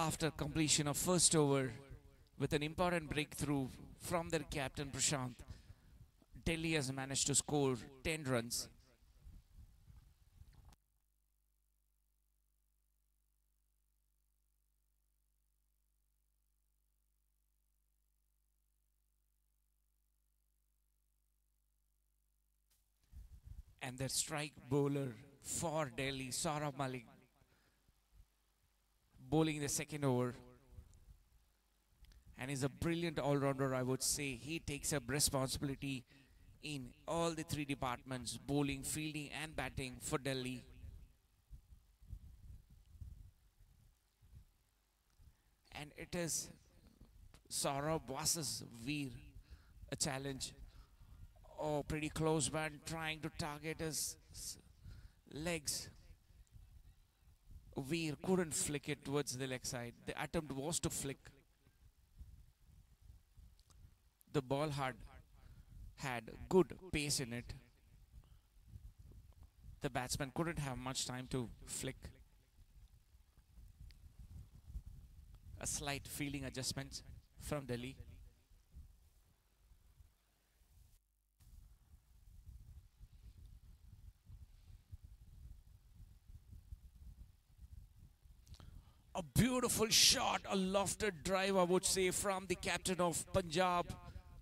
after completion of first over with an important breakthrough from their captain Prashant. Delhi has managed to score 10 runs. And their strike bowler for Delhi, Saurabh Malik, bowling in the second over. And is a brilliant all-rounder, I would say. He takes up responsibility in all the three departments, bowling, fielding and batting for Delhi. And it is Saurabh versus Veer, a challenge. Oh, pretty close man trying to target his legs. Veer couldn't flick it towards the leg side. The attempt was to flick. The ball had had good pace in it. The batsman couldn't have much time to flick. A slight fielding adjustment from Delhi. A beautiful shot, a lofted drive, I would say, from the captain of Punjab,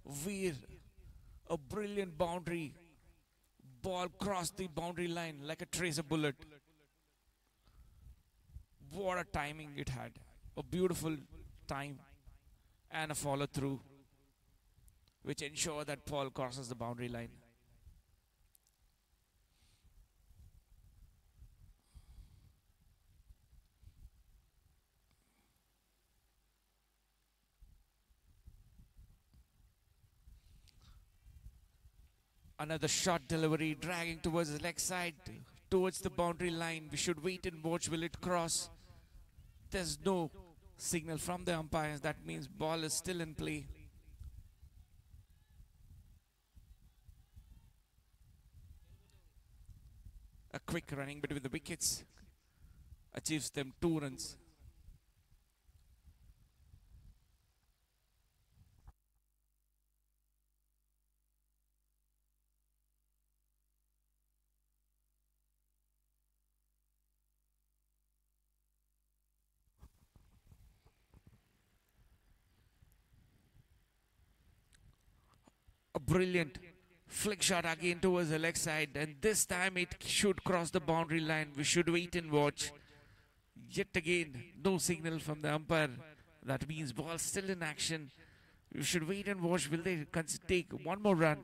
Veer. A brilliant boundary. Ball crossed the boundary line like a tracer bullet. What a timing it had. A beautiful time and a follow through, which ensure that ball crosses the boundary line. Another shot delivery dragging towards the leg side, towards the boundary line. We should wait and watch. Will it cross? There's no signal from the umpires. That means ball is still in play. A quick running between the wickets achieves them two runs. Brilliant. Flick shot again towards the leg side and this time it should cross the boundary line. We should wait and watch. Yet again no signal from the umpire. That means ball still in action. We should wait and watch. Will they take one more run?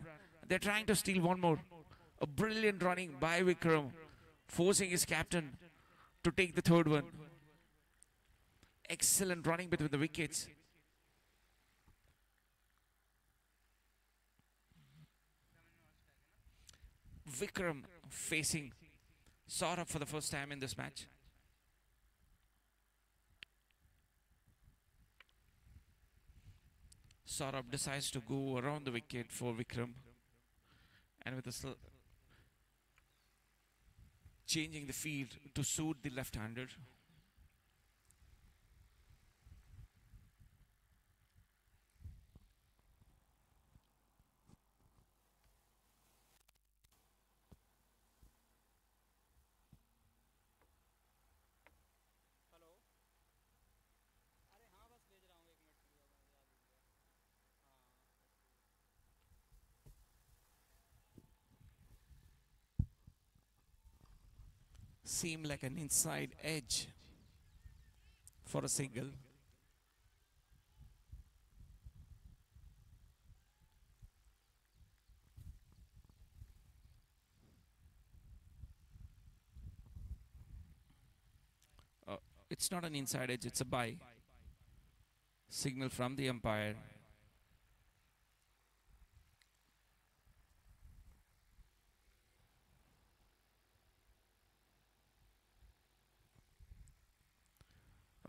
They're trying to steal one more. A brilliant running by Vikram forcing his captain to take the third one. Excellent running between the wickets Vikram facing Saurabh for the first time in this match. Saurabh decides to go around the wicket for Vikram and with a changing the field to suit the left-hander. Seem like an inside edge for a single. Uh, it's not an inside edge, it's a bye. Signal from the umpire.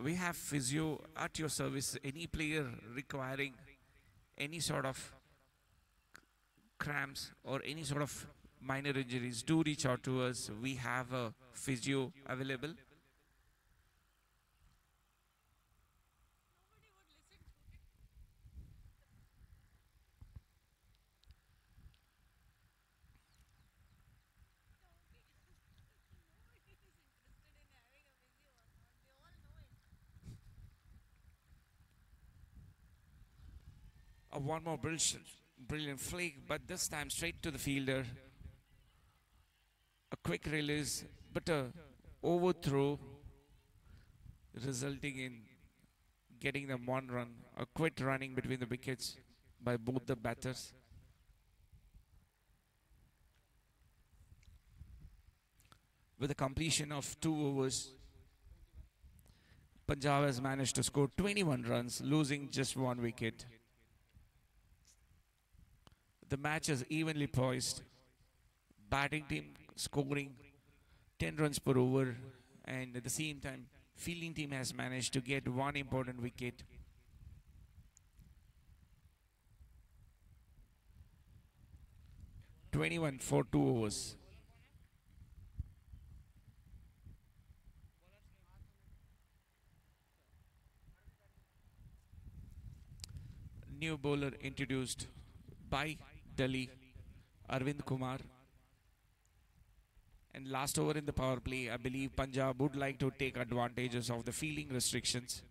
We have physio at your service. Any player requiring any sort of cramps or any sort of minor injuries, do reach out to us. We have a physio available. A one more brilliant, brilliant flick, but this time straight to the fielder. A quick release, but a overthrow, resulting in getting them one run. A quick running between the wickets by both the batters. With a completion of two overs, Punjab has managed to score 21 runs, losing just one wicket. The match is evenly poised. Batting team scoring 10 runs per over, and at the same time, fielding team has managed to get one important wicket. Twenty-one for two overs. New bowler introduced by Delhi, Arvind Kumar. And last over in the power play, I believe Punjab would like to take advantages of the fielding restrictions.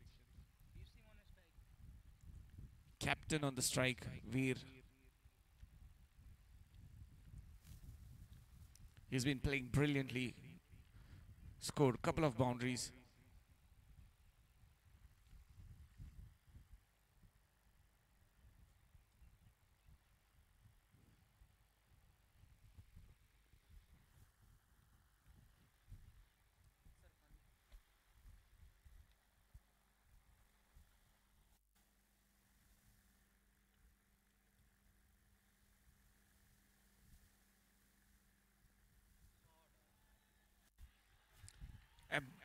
Captain on the strike, Veer. He's been playing brilliantly. Scored a couple of boundaries.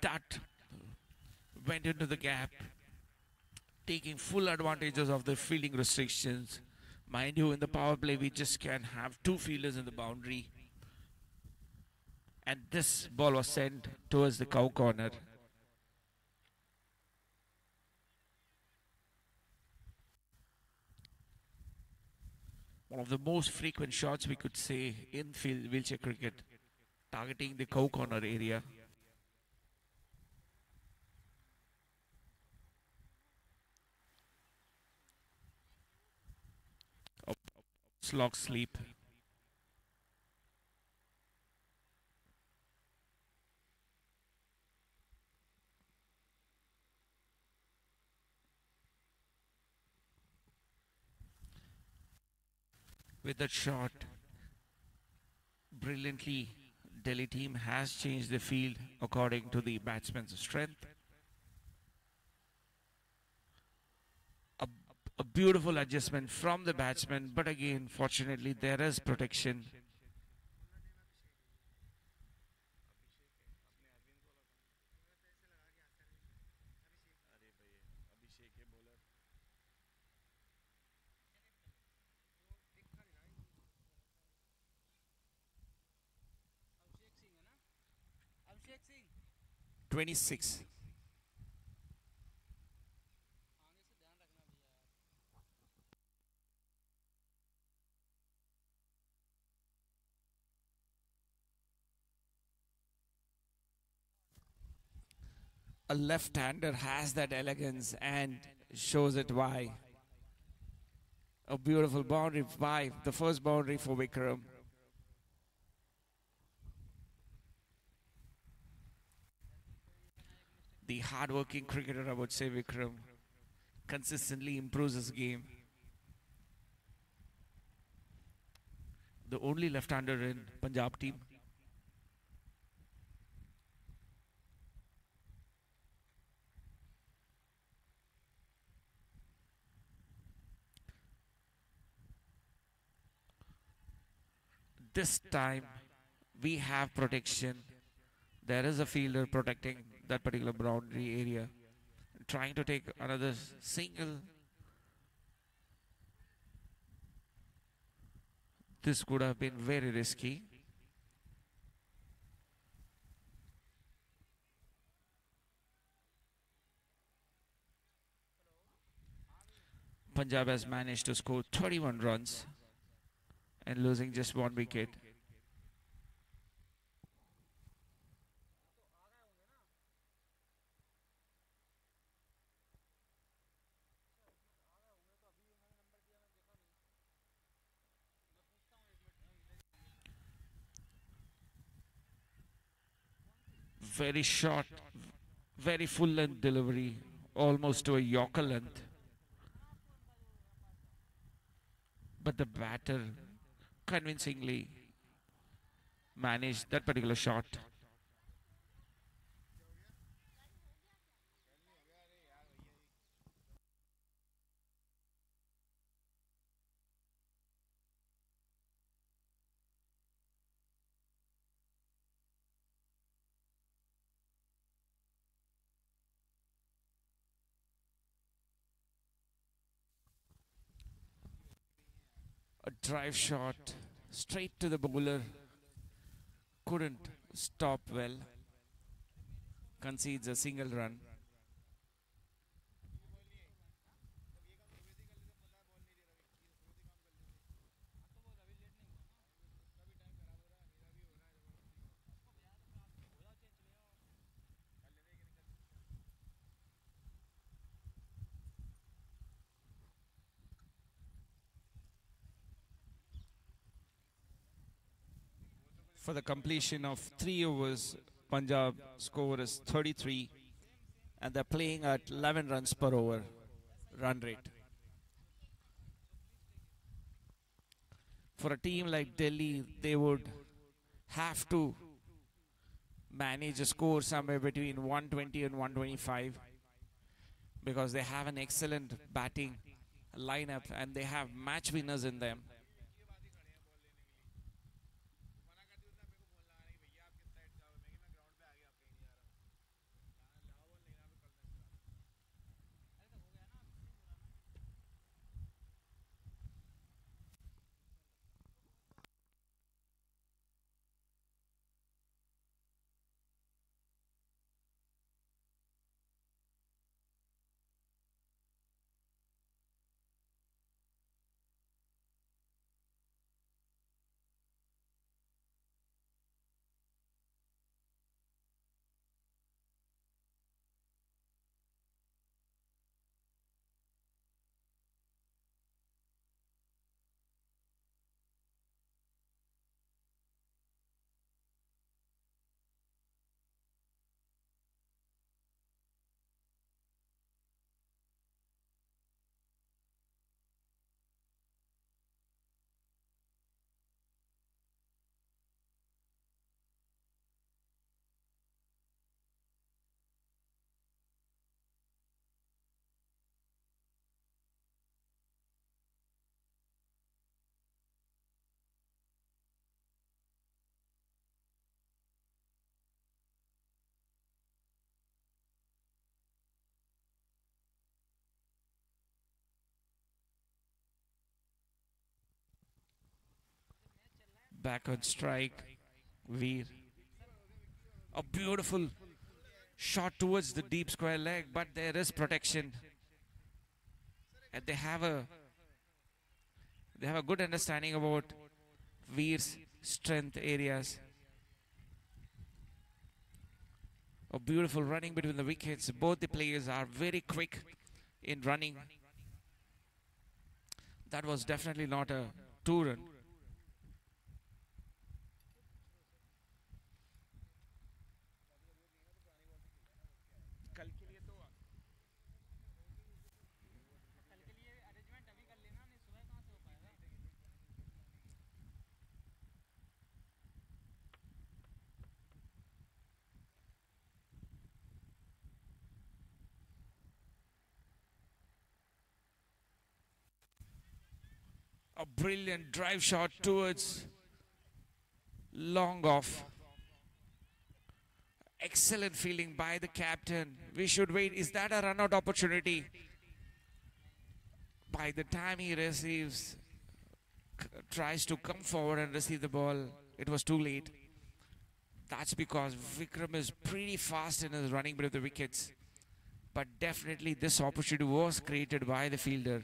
That went into the gap, taking full advantages of the fielding restrictions. Mind you, in the power play, we just can have two fielders in the boundary. And this ball was sent towards the cow corner. One of the most frequent shots we could say in field wheelchair cricket, targeting the cow corner area. Slog sweep. With that shot, brilliantly, Delhi team has changed the field according to the batsman's strength. A, a beautiful adjustment from the batsman but again fortunately there is protection Twenty-six. A left-hander has that elegance and shows it why. A beautiful boundary by the first boundary for Vikram. The hard-working cricketer, I would say, Vikram, consistently improves his game. The only left-hander in Punjab team. This time we have protection. There is a fielder protecting that particular boundary area. Trying to take another single. This could have been very risky. Punjab has managed to score 31 runs and losing just one wicket. very short, very full length delivery, almost to a Yorker length. But the batter convincingly managed that particular shot. A drive shot straight to the bowler. Couldn't stop well. Concedes a single run. For the completion of three overs, Punjab score is 33 and they're playing at 11 runs per over run rate. For a team like Delhi, they would have to manage a score somewhere between 120 and 125 because they have an excellent batting lineup and they have match winners in them. Back on strike. Veer. A beautiful shot towards the deep square leg, but there is protection. And they have a they have a good understanding about Veer's strength areas. A beautiful running between the wickets. Both the players are very quick in running. That was definitely not a two brilliant drive shot towards long off. Excellent feeling by the captain. We should wait. Is that a run out opportunity? By the time he receives, tries to come forward and receive the ball, it was too late. That's because Vikram is pretty fast in his running between the wickets. But definitely, this opportunity was created by the fielder.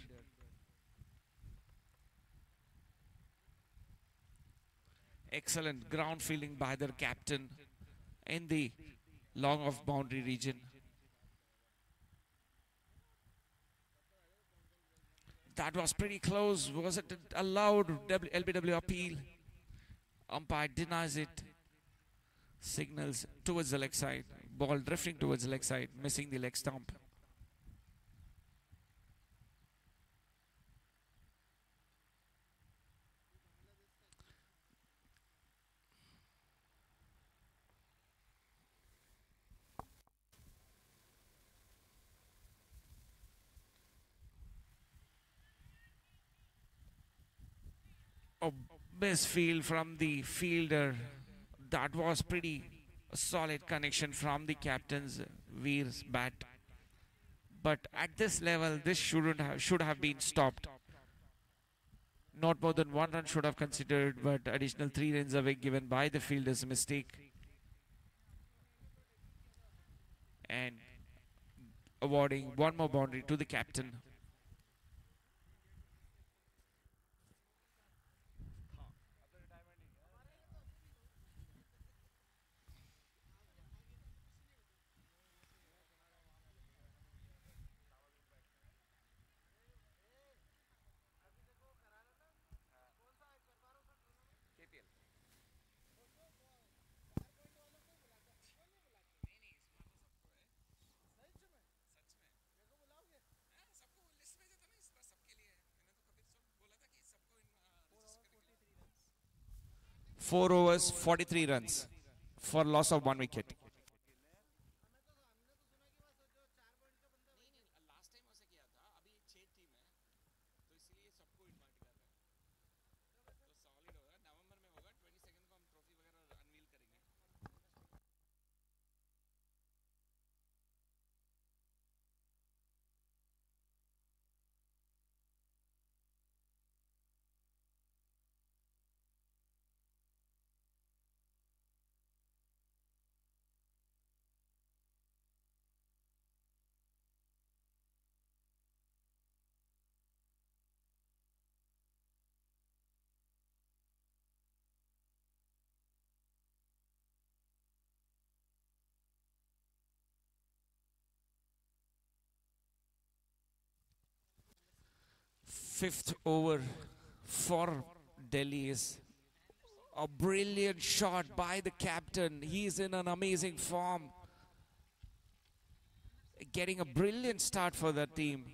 Excellent ground fielding by their captain in the long off boundary region. That was pretty close. Was it allowed W- LBW appeal? Umpire denies it. Signals towards the leg side. Ball drifting towards the leg side, missing the leg stump. A misfield from the fielder. That was pretty solid connection from the captain's Veer's bat. But at this level, this shouldn't have, should have been stopped. Not more than one run should have considered, but additional three runs away given by the fielder's mistake. And awarding one more boundary to the captain. Four overs, 43 runs for loss of one wicket. Fifth over for Delhi is a brilliant shot by the captain. He's in an amazing form. Getting a brilliant start for the team.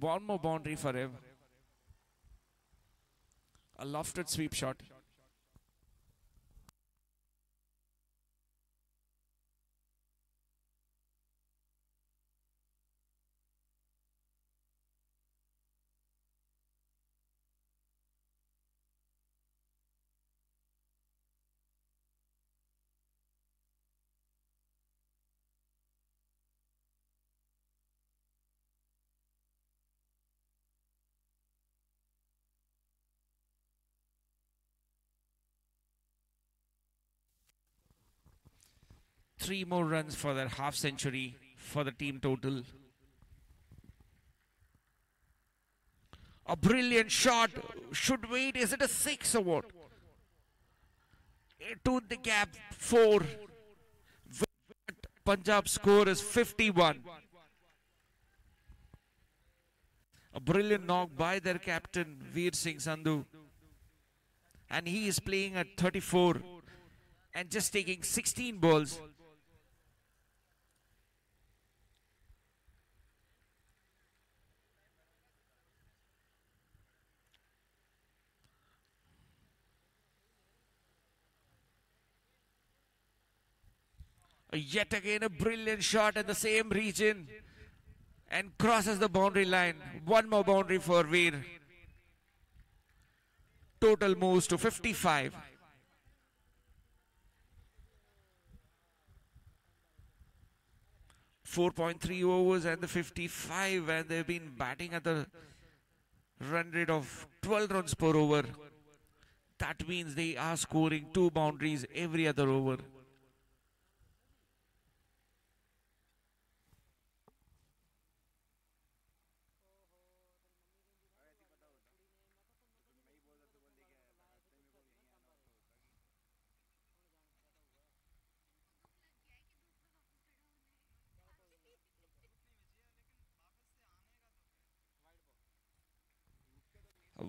One more boundary for him. A lofted sweep shot. Three more runs for their half century for the team total. A brilliant shot. Should wait. Is it a six or what? To the gap. Four. Punjab score is 51. A brilliant knock by their captain Veer Singh Sandhu. And he is playing at 34 and just taking 16 balls. Yet again a brilliant shot in the same region and crosses the boundary line. One more boundary for Veer. Total moves to 55. Four point three overs and the 55 and they've been batting at the run rate of 12 runs per over. That means they are scoring two boundaries every other over.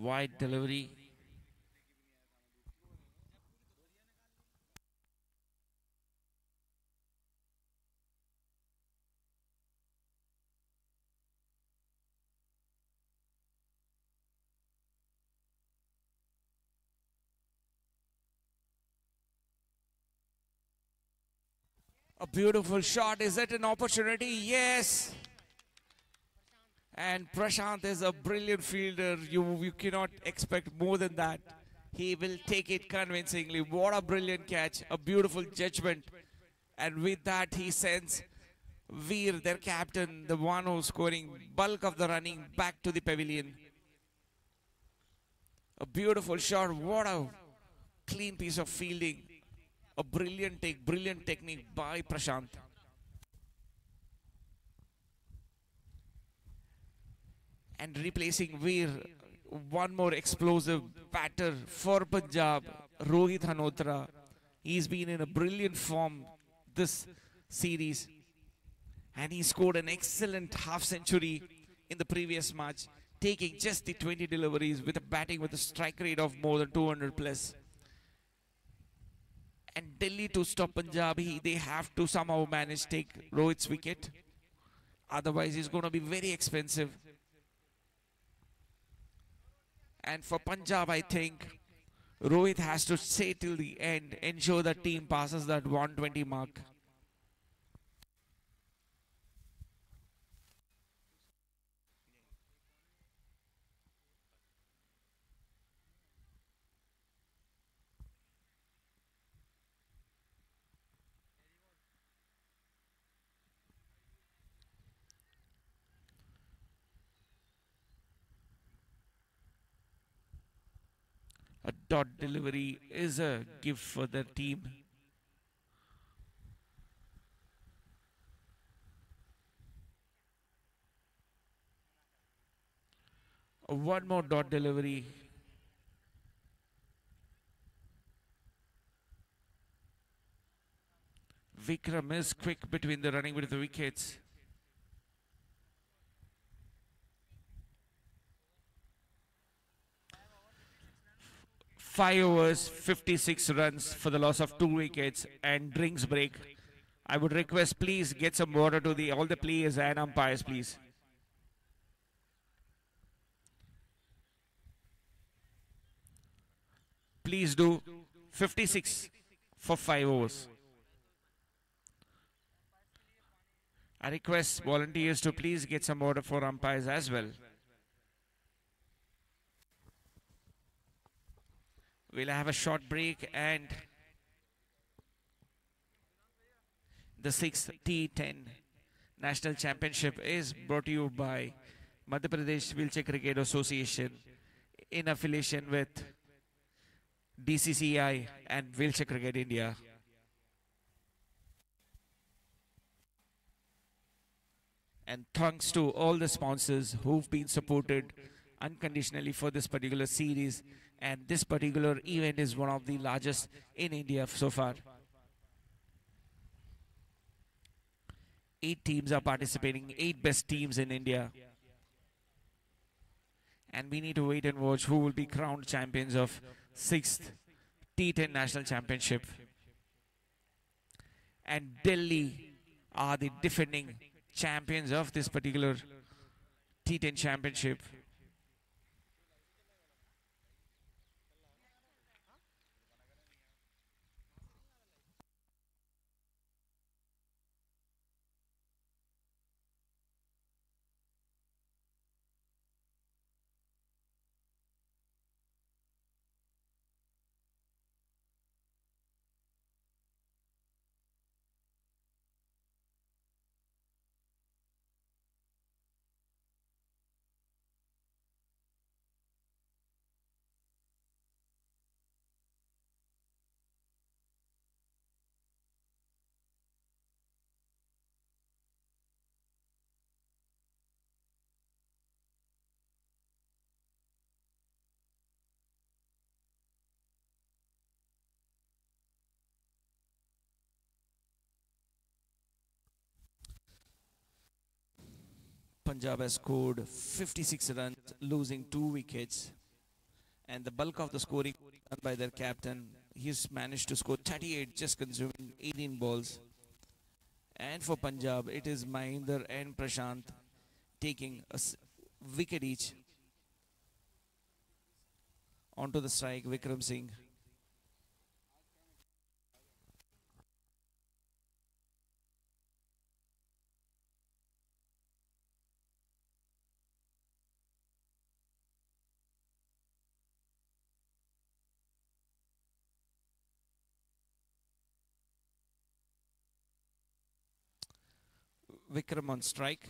wide delivery. A beautiful shot. Is that an opportunity? Yes. And Prashant is a brilliant fielder. You, you cannot expect more than that. He will take it convincingly. What a brilliant catch. A beautiful judgment. And with that, he sends Veer, their captain, the one who's scoring bulk of the running, back to the pavilion. A beautiful shot. What a clean piece of fielding. A brilliant take, brilliant technique by Prashant. And replacing Veer, one more explosive batter for Punjab, Rohit Hanotra. He's been in a brilliant form this series. And he scored an excellent half century in the previous match, taking just the 20 deliveries with a batting with a strike rate of more than 200 plus. And Delhi to stop Punjab, he, they have to somehow manage to take Rohit's wicket. Otherwise, it's going to be very expensive. And for Punjab, I think Rohit has to stay till the end, ensure the team passes that 120 mark. Dot delivery is a gift for the team. One more dot delivery. Vikram is quick between the running with the wickets. Five overs, 56 runs for the loss of two wickets and drinks break. I would request please get some water to the all the players and umpires please. Please do 56 for 5 overs. I request volunteers to please get some water for umpires as well. We'll have a short break and the 6th T10 National Championship is brought to you by Madhya Pradesh Wheelchair Cricket Association in affiliation with DCCI and Wheelchair Cricket India. And thanks to all the sponsors who've been supported unconditionally for this particular series. And this particular event is one of the largest in India so far. Eight teams are participating, eight best teams in India. And we need to wait and watch who will be crowned champions of 6th T10 National Championship. And Delhi are the defending champions of this particular T10 championship. Punjab has scored 56 runs, losing two wickets. And the bulk of the scoring done by their captain. He's managed to score 38, just consuming 18 balls. And for Punjab, it is Mahinder and Prashant taking a wicket each. Onto the strike, Vikram Singh. Vikram on strike.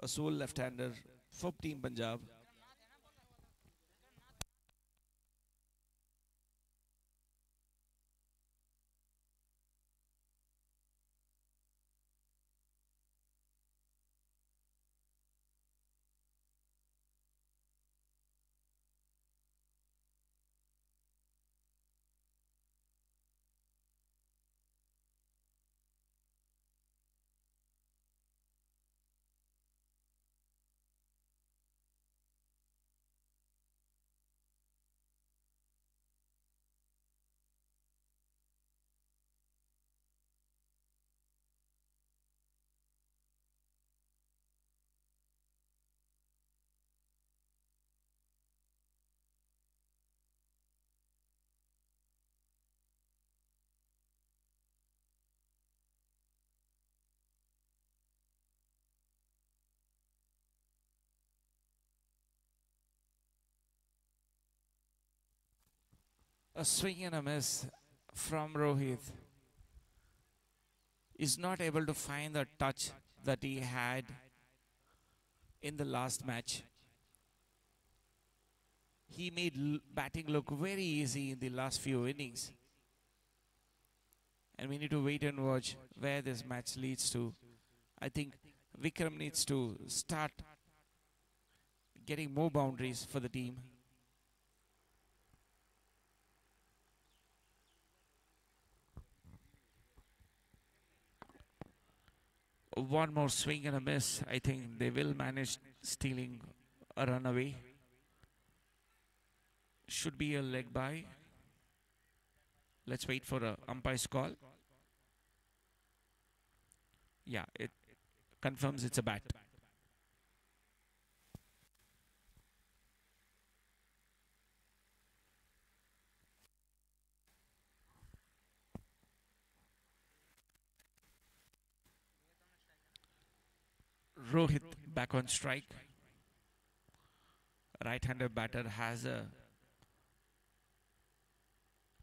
A sole left-hander for Team Punjab. A swing and a miss from Rohit. Is not able to find the touch that he had in the last match. He made batting look very easy in the last few innings. And we need to wait and watch where this match leads to. I think Vikram needs to start getting more boundaries for the team. One more swing and a miss. I think they will manage stealing a run away. Should be a leg bye. Let's wait for a umpire's call. Yeah, it confirms it's a bat. Rohit back on strike. Right-hander batter has a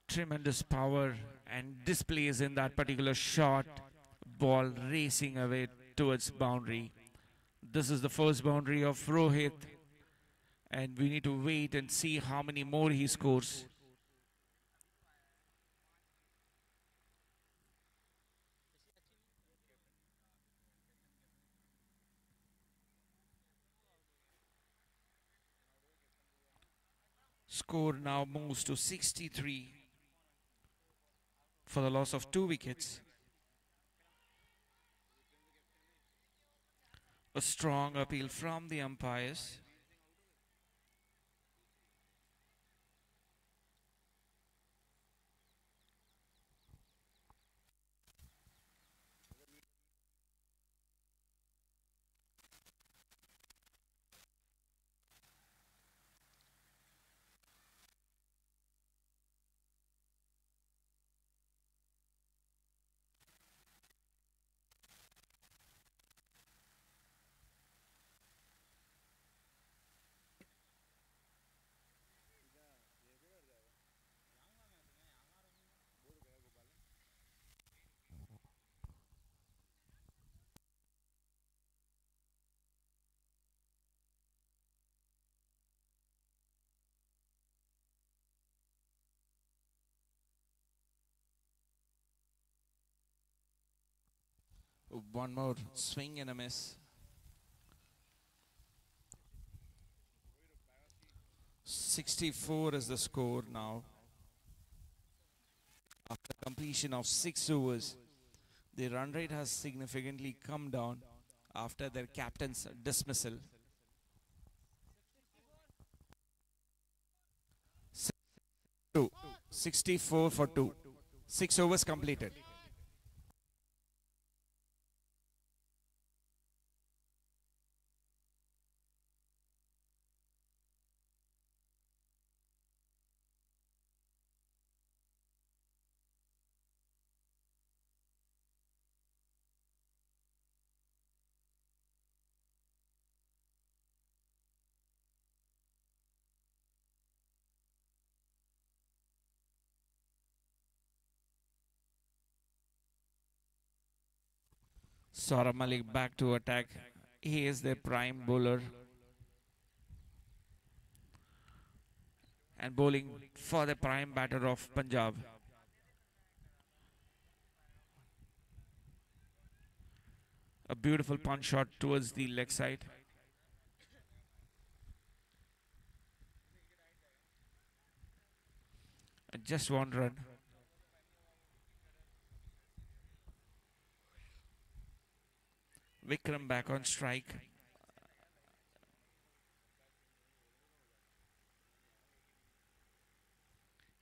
tremendous power and displays in that particular shot. Ball racing away towards boundary. This is the first boundary of Rohit. And we need to wait and see how many more he scores. Score now moves to 63 for the loss of two wickets. A strong appeal from the umpires. One more swing and a miss. Sixty-four is the score now. After completion of six overs, the run rate has significantly come down after their captain's dismissal. Six- two. 64 for 2. Six overs completed. Saurabh Malik back to attack. He is their prime bowler. And bowling for the prime batter of Punjab. A beautiful punch shot towards the leg side. Just one run. Vikram back on strike.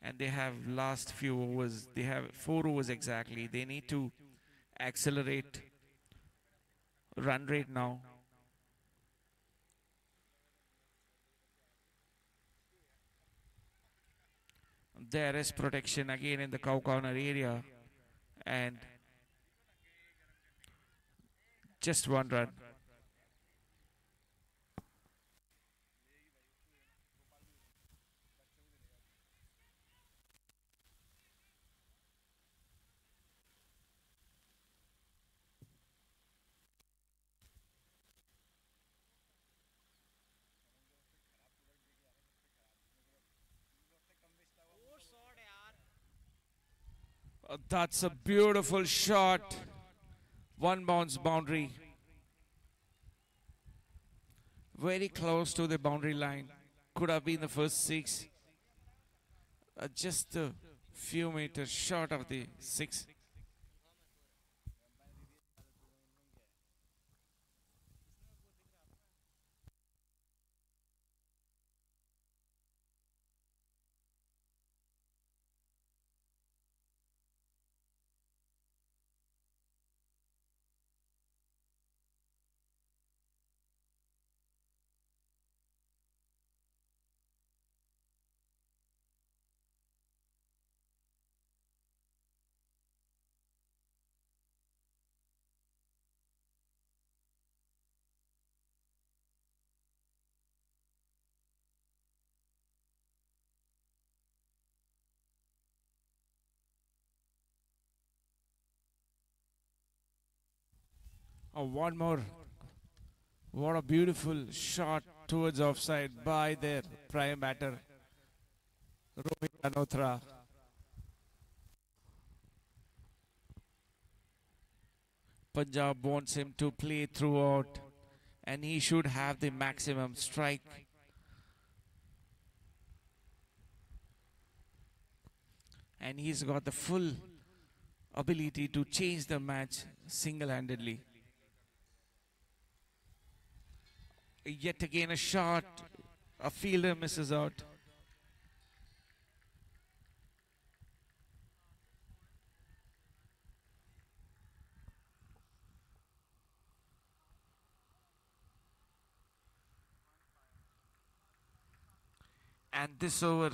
And they have last few overs. They have four overs exactly. They need to accelerate run rate now. There is protection again in the cow corner area. And just one run. Oh, oh, that's a beautiful shot. One bounce boundary. Very close to the boundary line. Could have been the first six. Uh, just a few meters short of the six. Oh, one more. What a beautiful shot towards offside by their prime batter, Rohit Anotra. Punjab wants him to play throughout, and he should have the maximum strike. And he's got the full ability to change the match single Yet again, a shot. A fielder misses out. And this over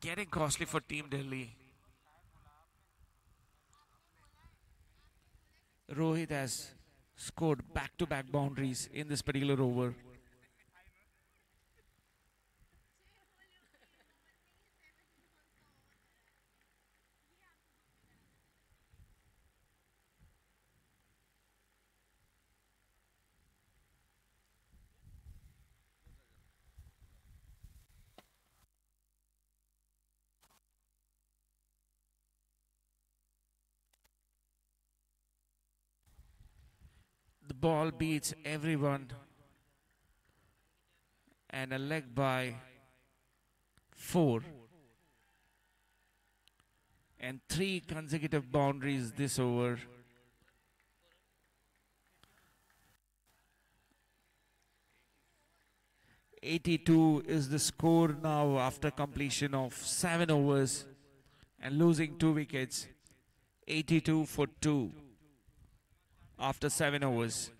getting costly for Team Delhi. Rohit has scored back to back boundaries in this particular over. Ball beats everyone. And a leg bye four. And three consecutive boundaries this over. Eighty-two is the score now after completion of seven overs and losing two wickets. Eighty-two for two after seven overs.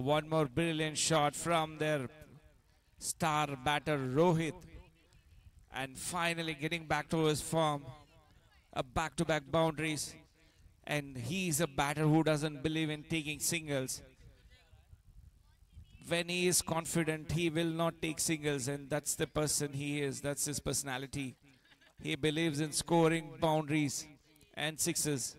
One more brilliant shot from their star batter Rohit. And finally getting back to his form. A back-to-back boundaries. And he's a batter who doesn't believe in taking singles. When he is confident, he will not take singles, and that's the person he is. That's his personality. He believes in scoring boundaries and sixes.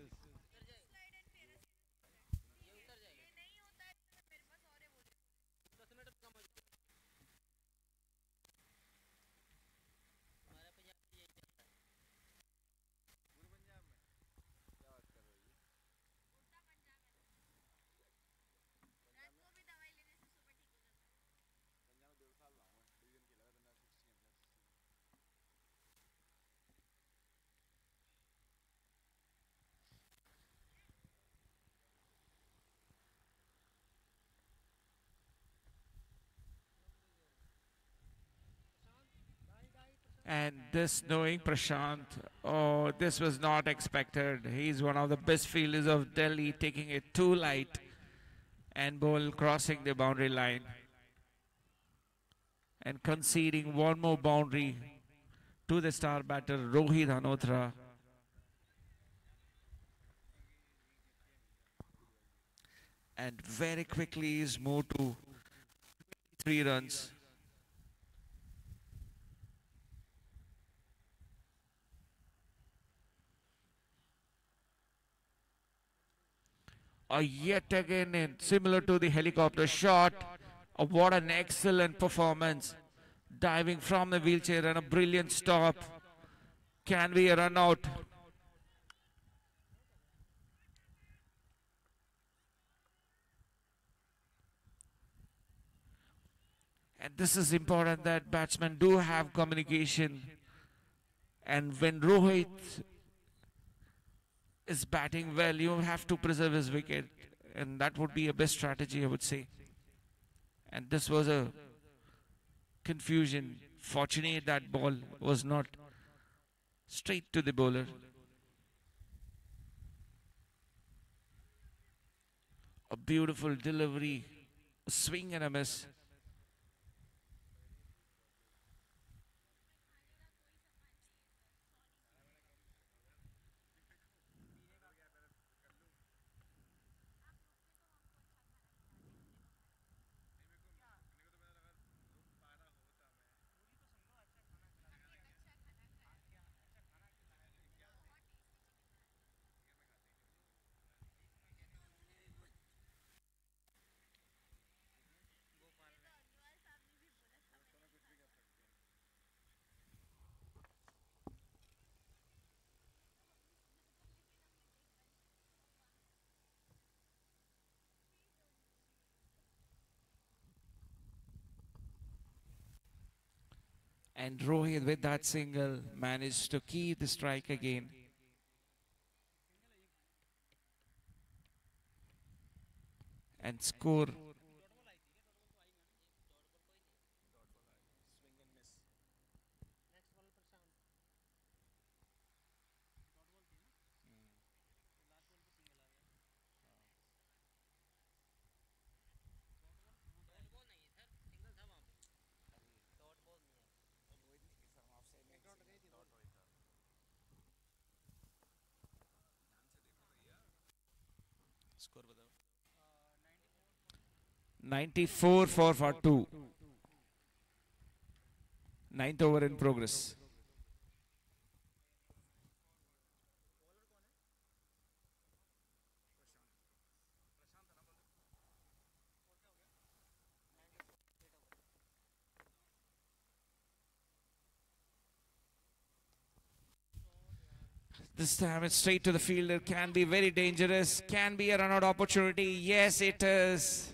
And this knowing Prashant, oh, this was not expected. He's one of the best fielders of Delhi, taking it too light and ball crossing the boundary line and conceding one more boundary to the star batter Rohit Anotra. And very quickly is moved to three runs. Uh, yet again, in, similar to the helicopter shot, uh, what an excellent performance. Diving from the wheelchair and a brilliant stop. Can we run out. And this is important that batsmen do have communication. And when Rohit is batting well, you have to preserve his wicket. And that would be a best strategy, I would say. And this was a confusion. Fortunately, that ball was not straight to the bowler. A beautiful delivery, a swing and a miss. And Rohit, with that single, managed to keep the strike again. And score. 94 for, for 2. Ninth over in progress. This time it's straight to the fielder. Can be very dangerous. Can be a run out opportunity. Yes, it is.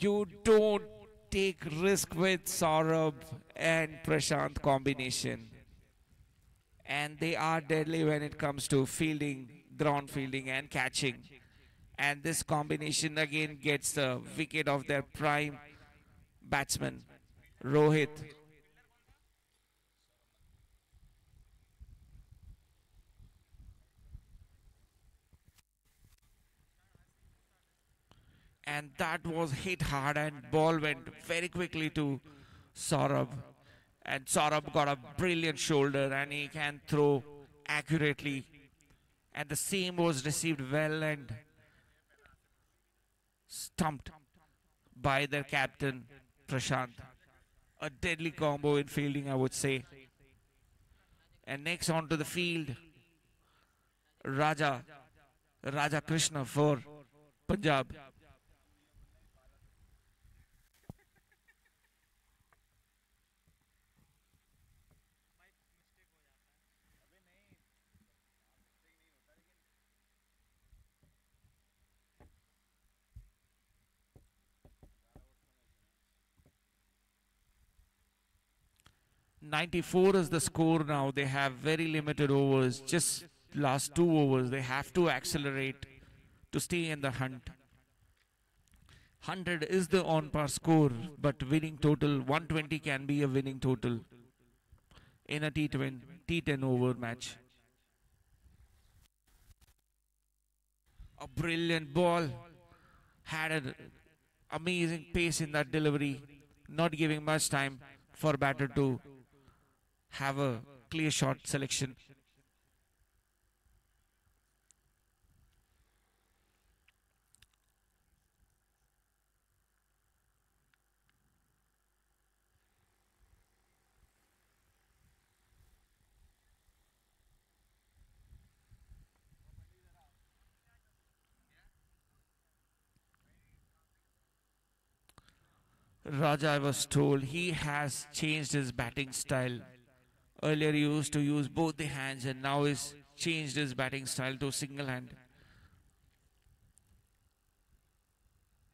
You don't take risk with Saurabh and Prashant combination. And they are deadly when it comes to fielding, ground fielding and catching. And this combination again gets the wicket of their prime batsman, Rohit. And that was hit hard and ball went very quickly to Saurabh. And Saurabh got a brilliant shoulder and he can throw accurately. And the same was received well and stumped by their captain Prashant. A deadly combo in fielding, I would say. And next onto the field, Raja, Raja Krishna for Punjab. Ninety-four is the score now. They have very limited overs. Just last two overs. They have to accelerate to stay in the hunt. 100 is the on par score, but winning total 120 can be a winning total in a T20, T10 over match. A brilliant ball had an amazing pace in that delivery, not giving much time for batter to have a clear shot selection. Raja, I was told he has changed his batting style. Earlier, he used to use both the hands, and now he's changed his batting style to single hand.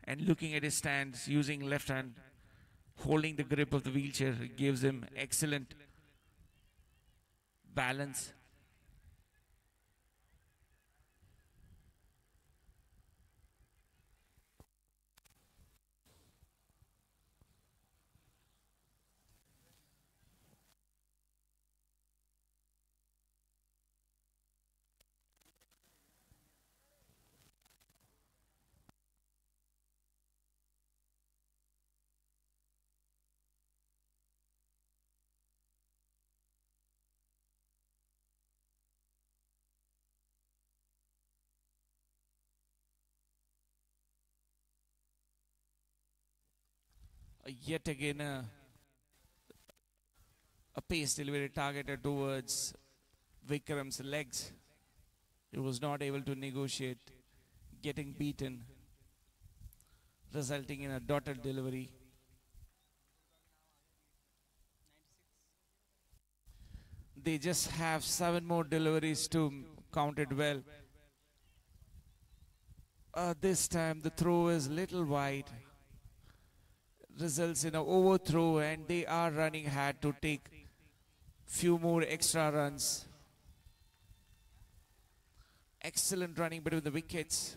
And looking at his stance, using left hand, holding the grip of the wheelchair, gives him excellent balance. Yet again a, a pace delivery targeted towards Vikram's legs. He was not able to negotiate, getting beaten, resulting in a dotted delivery. They just have seven more deliveries to count it well. Uh, this time the throw is little wide results in an overthrow and they are running hard to take few more extra runs. Excellent running between the wickets.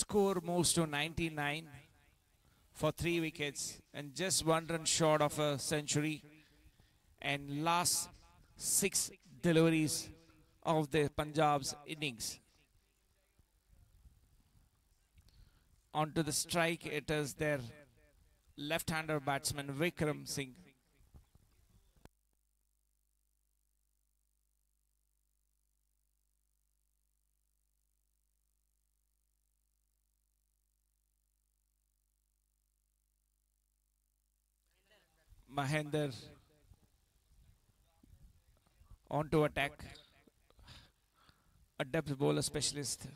Score moves to 99 for three wickets and just one run short of a century. And last six deliveries of the Punjab's innings. Onto the strike, it is their left-hander batsman Vikram Singh. Mahendra on to attack. A depth bowler specialist.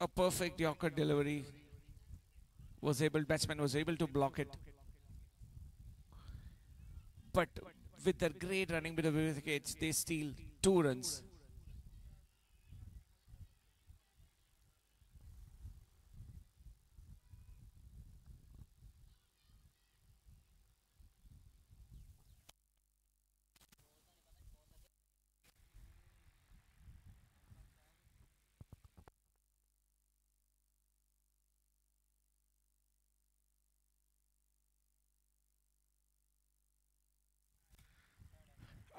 A perfect Yorker delivery. Was able, batsman was able to block it. But with their great running with the wickets, they steal two runs.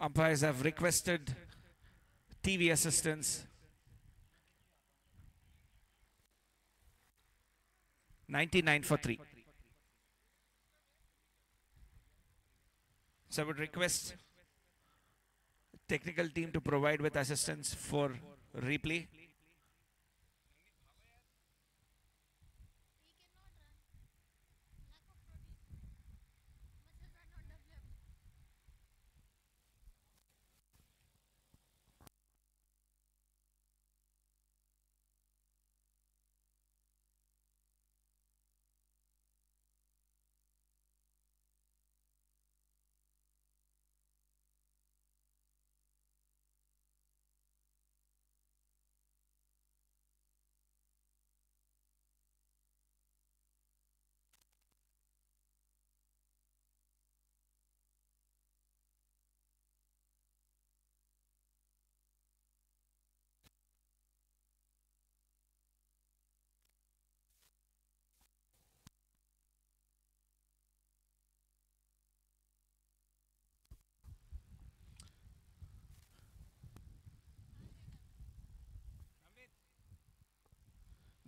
Umpires have requested TV assistance. 99 for 3. So I would request technical team to provide with assistance for replay.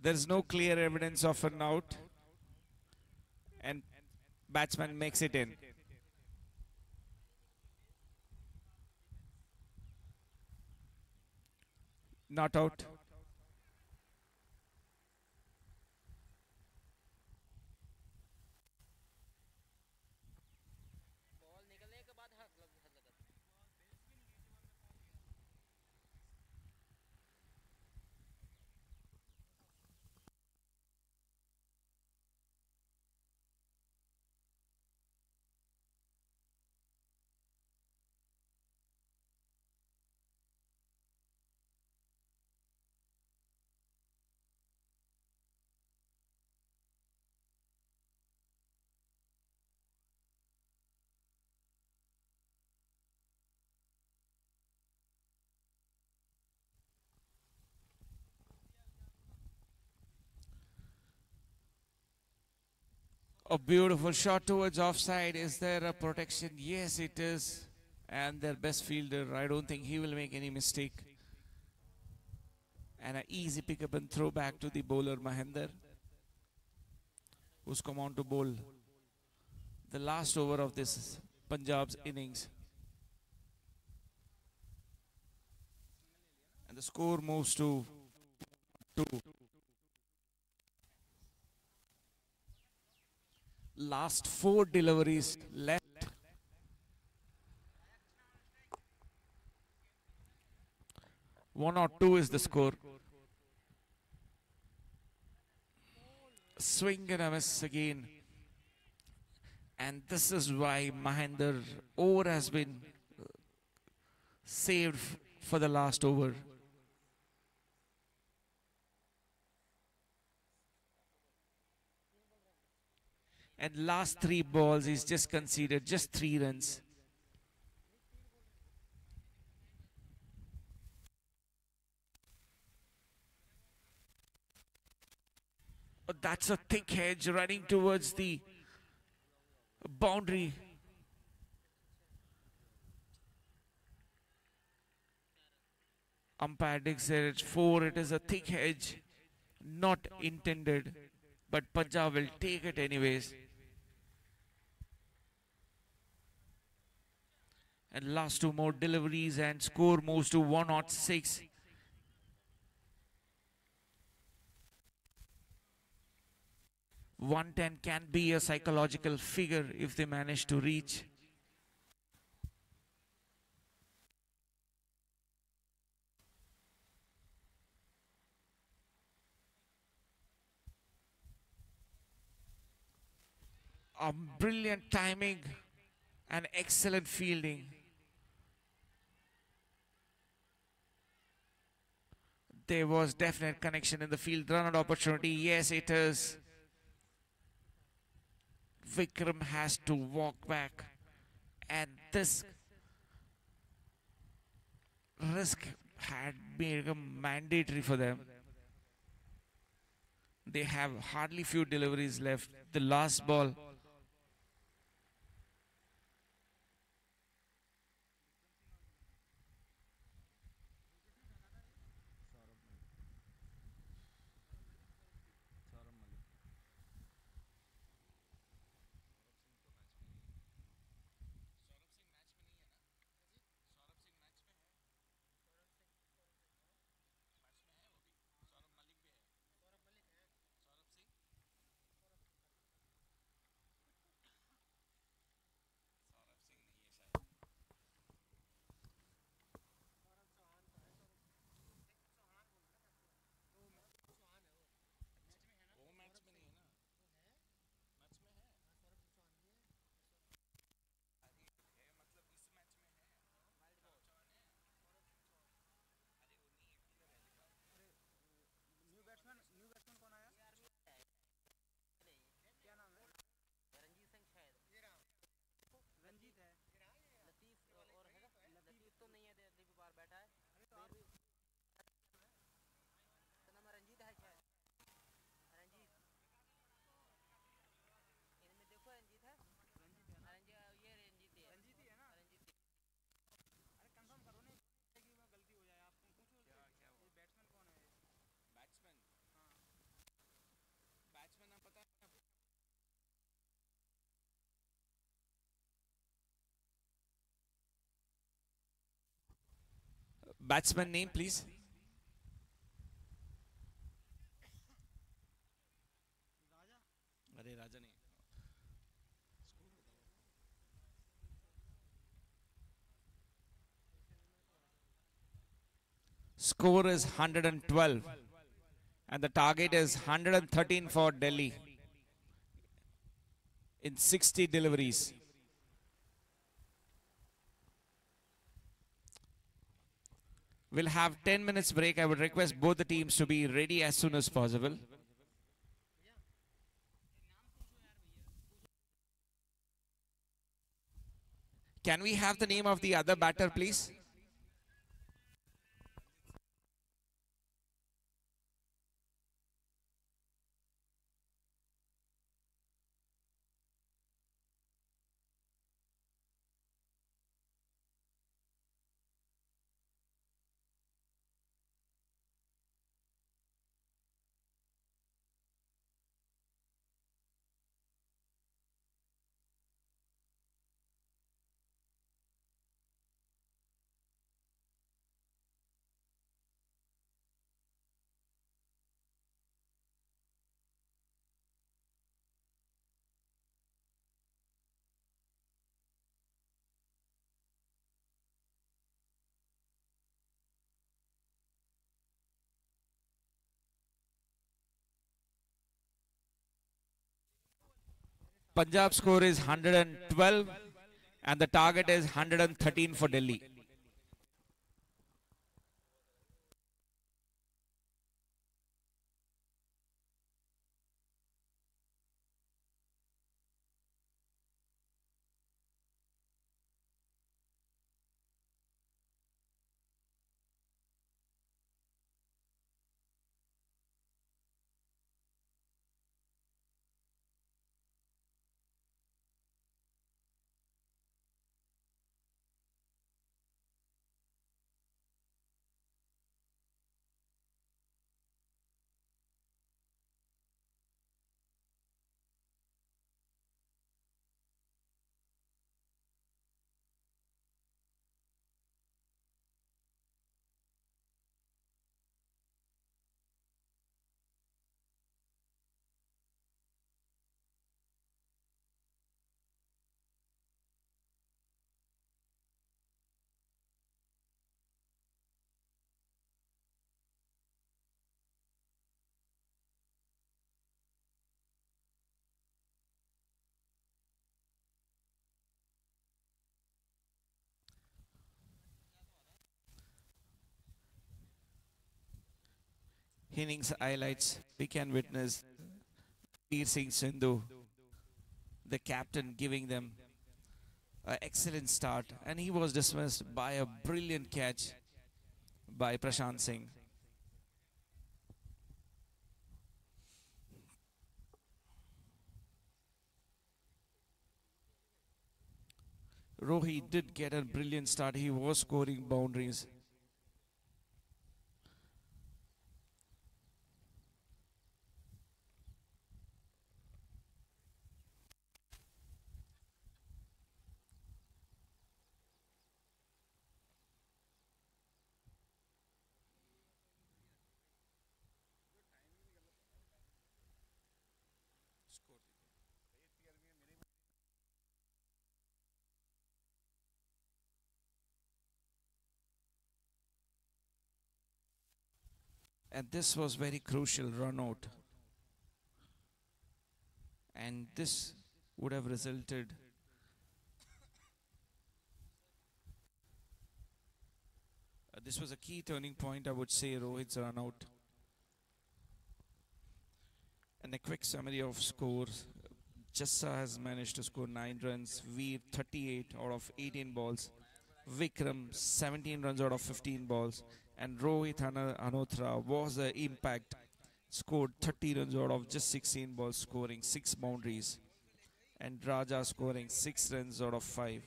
There is no clear evidence of an out, and batsman makes it in. Not out. A beautiful shot towards offside. Is there a protection? Yes, it is. And their best fielder, I don't think he will make any mistake. And an easy pickup and throw back to the bowler Mahinder, who's come on to bowl the last over of this Punjab's innings. And the score moves to two. Last four deliveries left. One or two is the score. Swing and a miss again. And this is why Mahinder over has been saved for the last over. And last three balls, he's just conceded just three runs. Oh, That's a thick hedge running towards the boundary. Umpire declares four. It is a thick hedge, not intended, but Punjab will take it anyways. And last two more deliveries and score moves to 106. One ten can be a psychological figure if they manage to reach. A brilliant timing and excellent fielding. There was definite connection in the field. Run out opportunity. Yes, it is. Vikram has to walk back. And this risk had become mandatory for them. They have hardly few deliveries left. The last ball. Batsman name, please. अरे राजा नहीं Score is 112 and the target is 113 for Delhi in 60 deliveries. We'll have 10 minutes break. I would request both the teams to be ready as soon as possible. Can we have the name of the other batter, please? Punjab score is 112 and the target is 113 for Delhi. Innings highlights, we can witness Veer Singh Sindhu, the captain, giving them an excellent start, and he was dismissed by a brilliant catch by Prashant Singh. Rohi did get a brilliant start. He was scoring boundaries. And this was very crucial run out. And this would have resulted Uh, this was a key turning point, I would say, Rohit's run out. And a quick summary of scores. Jassa has managed to score 9 runs, Veer 38 out of 18 balls, Vikram 17 runs out of 15 balls, and Rohit Anotra was the impact, scored 30 runs out of just 16 balls, scoring 6 boundaries, and Raja scoring 6 runs out of 5,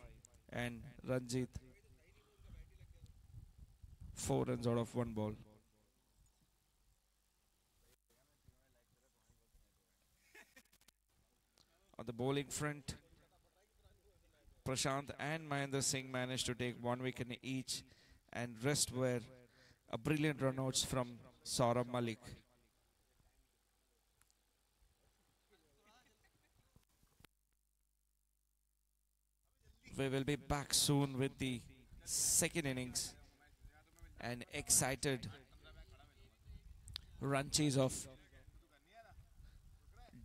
and Ranjit 4 runs out of 1 ball. On the bowling front, Prashant and Mahendra Singh managed to take one wicket each, and rest were a brilliant run outs from Saurabh Malik. We will be back soon with the second innings and excited run of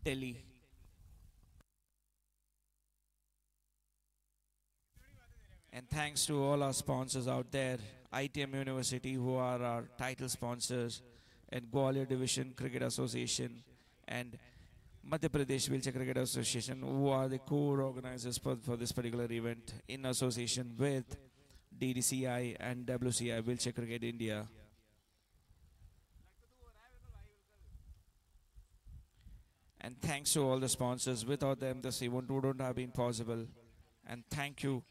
Delhi. And thanks to all our sponsors out there, ITM University, who are our title sponsors, and Gwalior Division Cricket Association, and Madhya Pradesh Wheelchair Cricket Association, who are the core organizers for, for this particular event in association with DDCI and WCI Wheelchair Cricket India. And thanks to all the sponsors. Without them, this event wouldn't have been possible. And thank you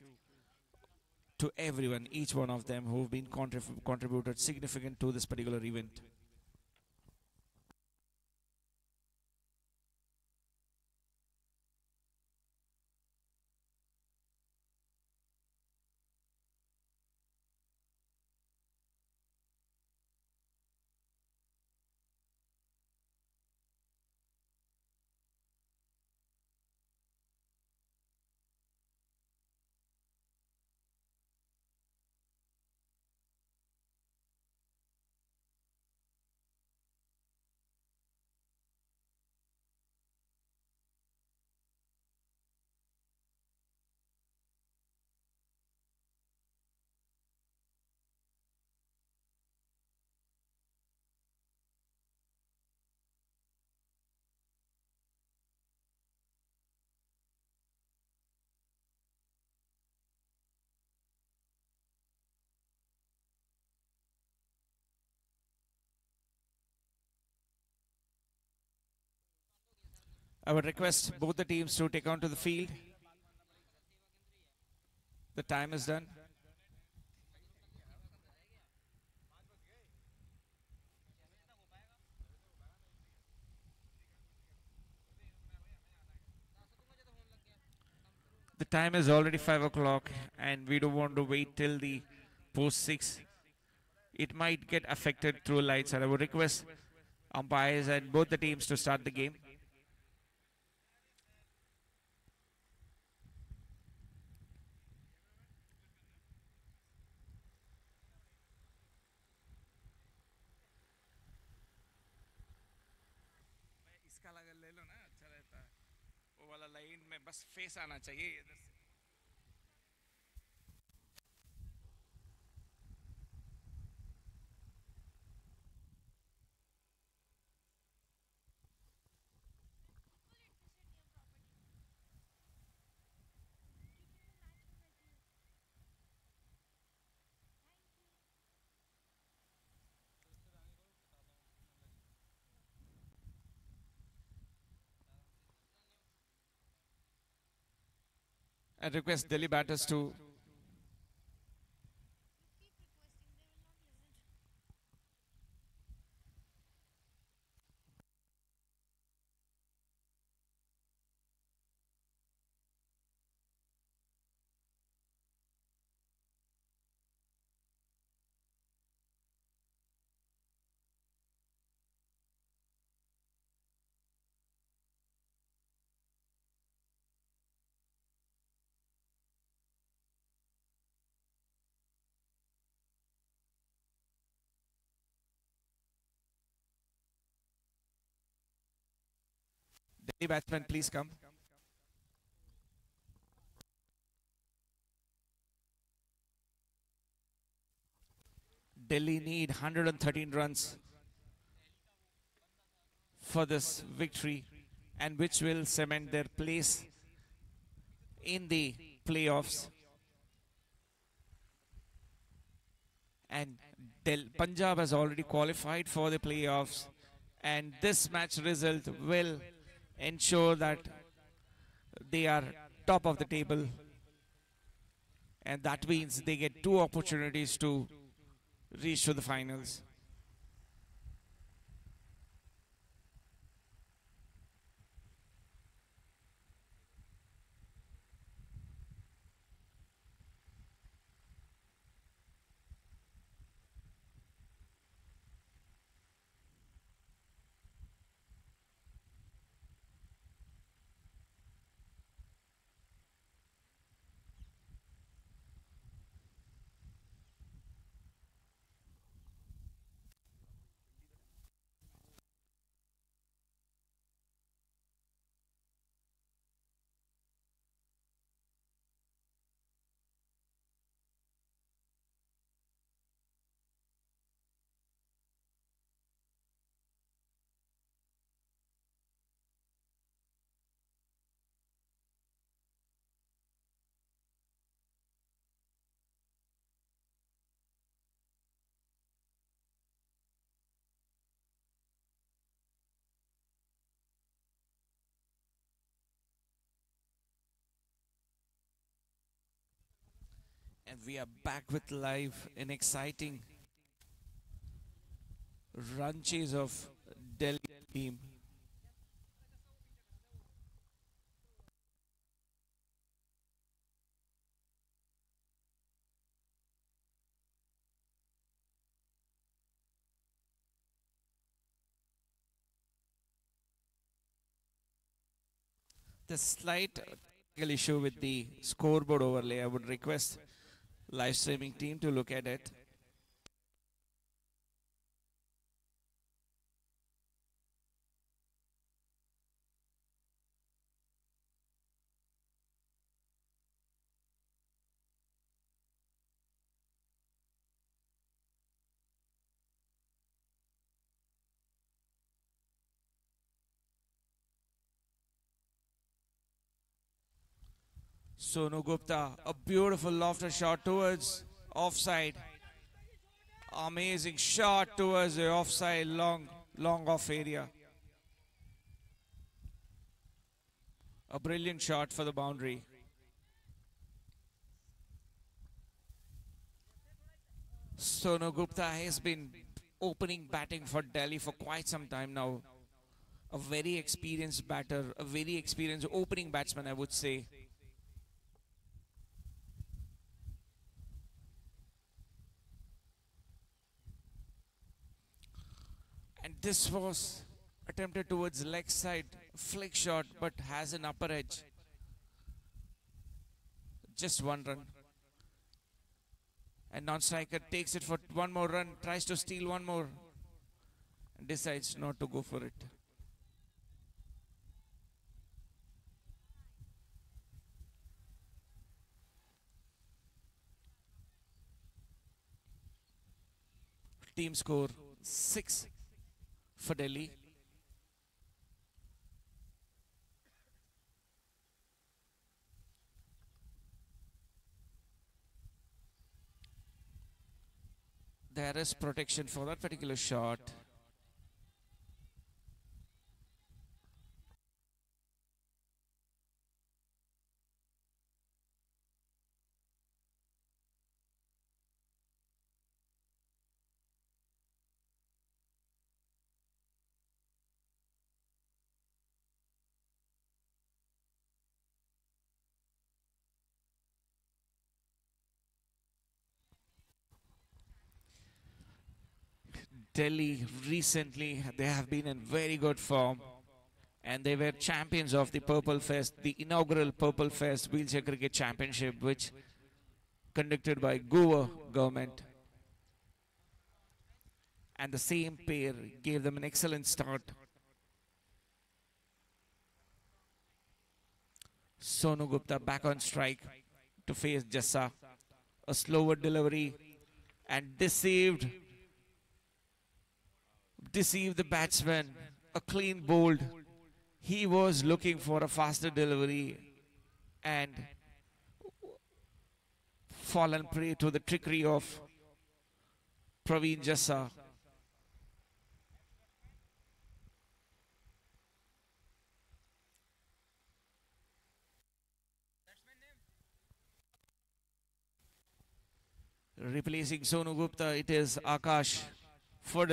to everyone, each one of them who've been contrib- contributed significant to this particular event. I would request both the teams to take onto the field. The time is done. The time is already 5 o'clock and we don't want to wait till the post 6. It might get affected through lights and I would request umpires and both the teams to start the game. Face आना चाहिए। इधर I request Delhi batters to Delhi batsmen, please come. Delhi need 113 runs for this victory and which will cement their place in the playoffs. And Del- Punjab has already qualified for the playoffs and this match result will ensure that they are top of the table. And that means they get two opportunities to reach to the finals And we are back with live and exciting run of Delhi team. The slight issue with the scoreboard overlay, I would request live streaming team to look at it. Sonu Gupta, a beautiful lofted shot towards offside. Amazing shot towards the offside, long, long off area. A brilliant shot for the boundary. Sonu Gupta has been opening batting for Delhi for quite some time now. A very experienced batter, a very experienced opening batsman, I would say. and this was attempted towards leg side flick shot but has an upper edge. Just one run. And non-striker takes it for one more run tries to steal one more and decides not to go for it. Team score 6 for Delhi. There is protection for that particular shot. Delhi recently, they have been in very good form. And they were champions of the Purple Fest, the inaugural Purple Fest Wheelchair Cricket Championship, which conducted by Goa government. And the same pair gave them an excellent start. Sonu Gupta back on strike to face Jassa. A slower delivery and deceived deceived the batsman. A clean bowled. He was looking for a faster delivery and fallen prey to the trickery of Praveen Jassa. Replacing Sonu Gupta, it is Akash for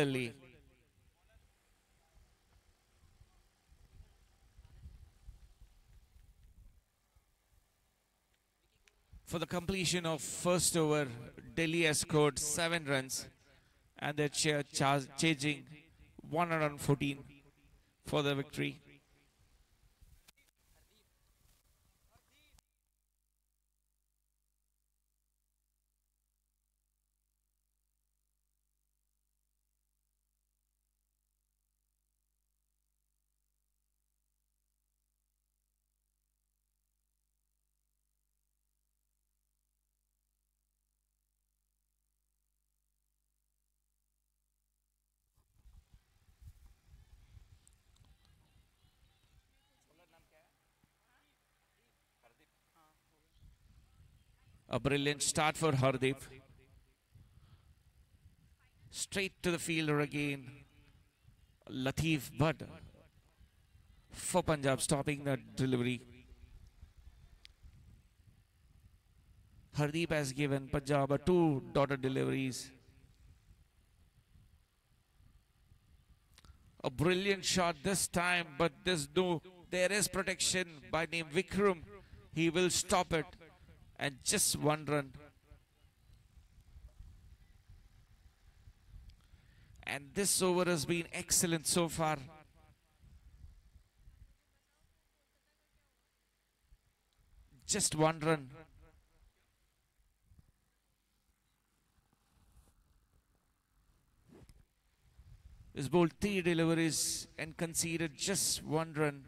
For the completion of first over, Delhi has scored seven runs and they're cha- cha- chasing 114 for the victory. A brilliant start for Hardeep. Straight to the fielder again. Latif Bud for Punjab stopping the delivery. Hardeep has given Punjab a two daughter deliveries. A brilliant shot this time, but there's no, there is protection by name Vikram. He will stop it and just one run. And this over has been excellent so far. Just one run. He's bowled three deliveries and conceded just one run.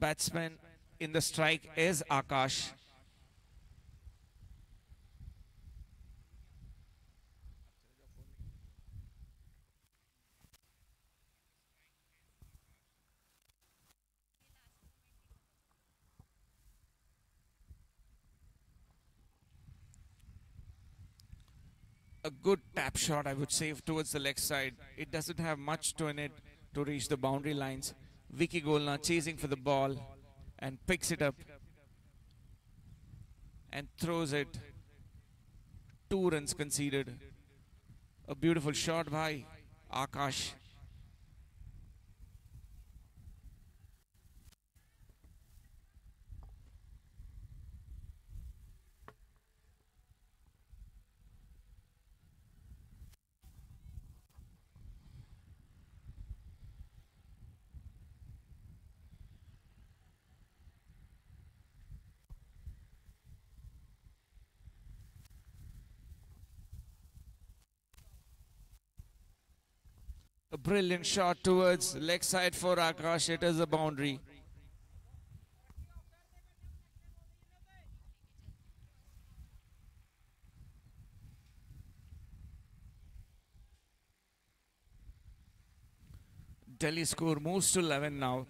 Batsman in the strike is Akash. A good tap shot, I would say, towards the leg side. It doesn't have much to in it to reach the boundary lines. Vicky Golna chasing for the ball and picks it up and throws it. Two runs conceded. A beautiful shot by Akash. Brilliant shot towards leg side for Akash. It is a boundary. Delhi score moves to 11 now.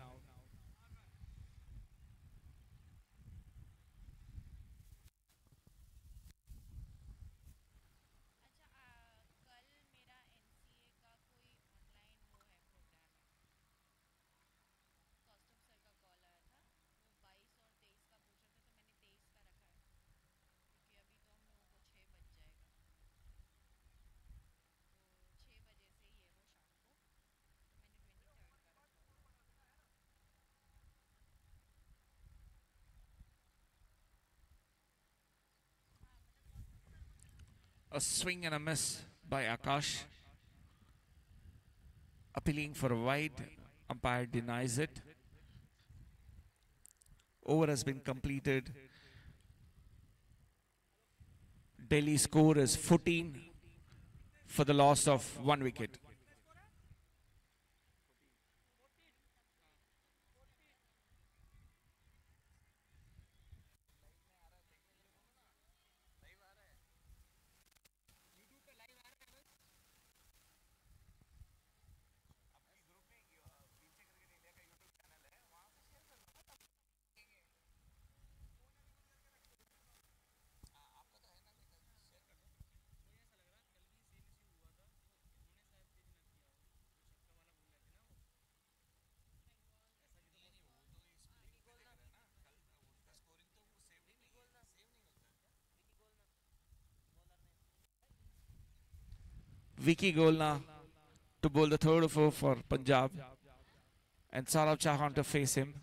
A swing and a miss by Akash. Appealing for a wide. Umpire denies it. Over has been completed. Delhi score is 14 for the loss of one wicket. Vicky Golna to bowl the third four for Punjab. And Saurabh Chauhan to face him.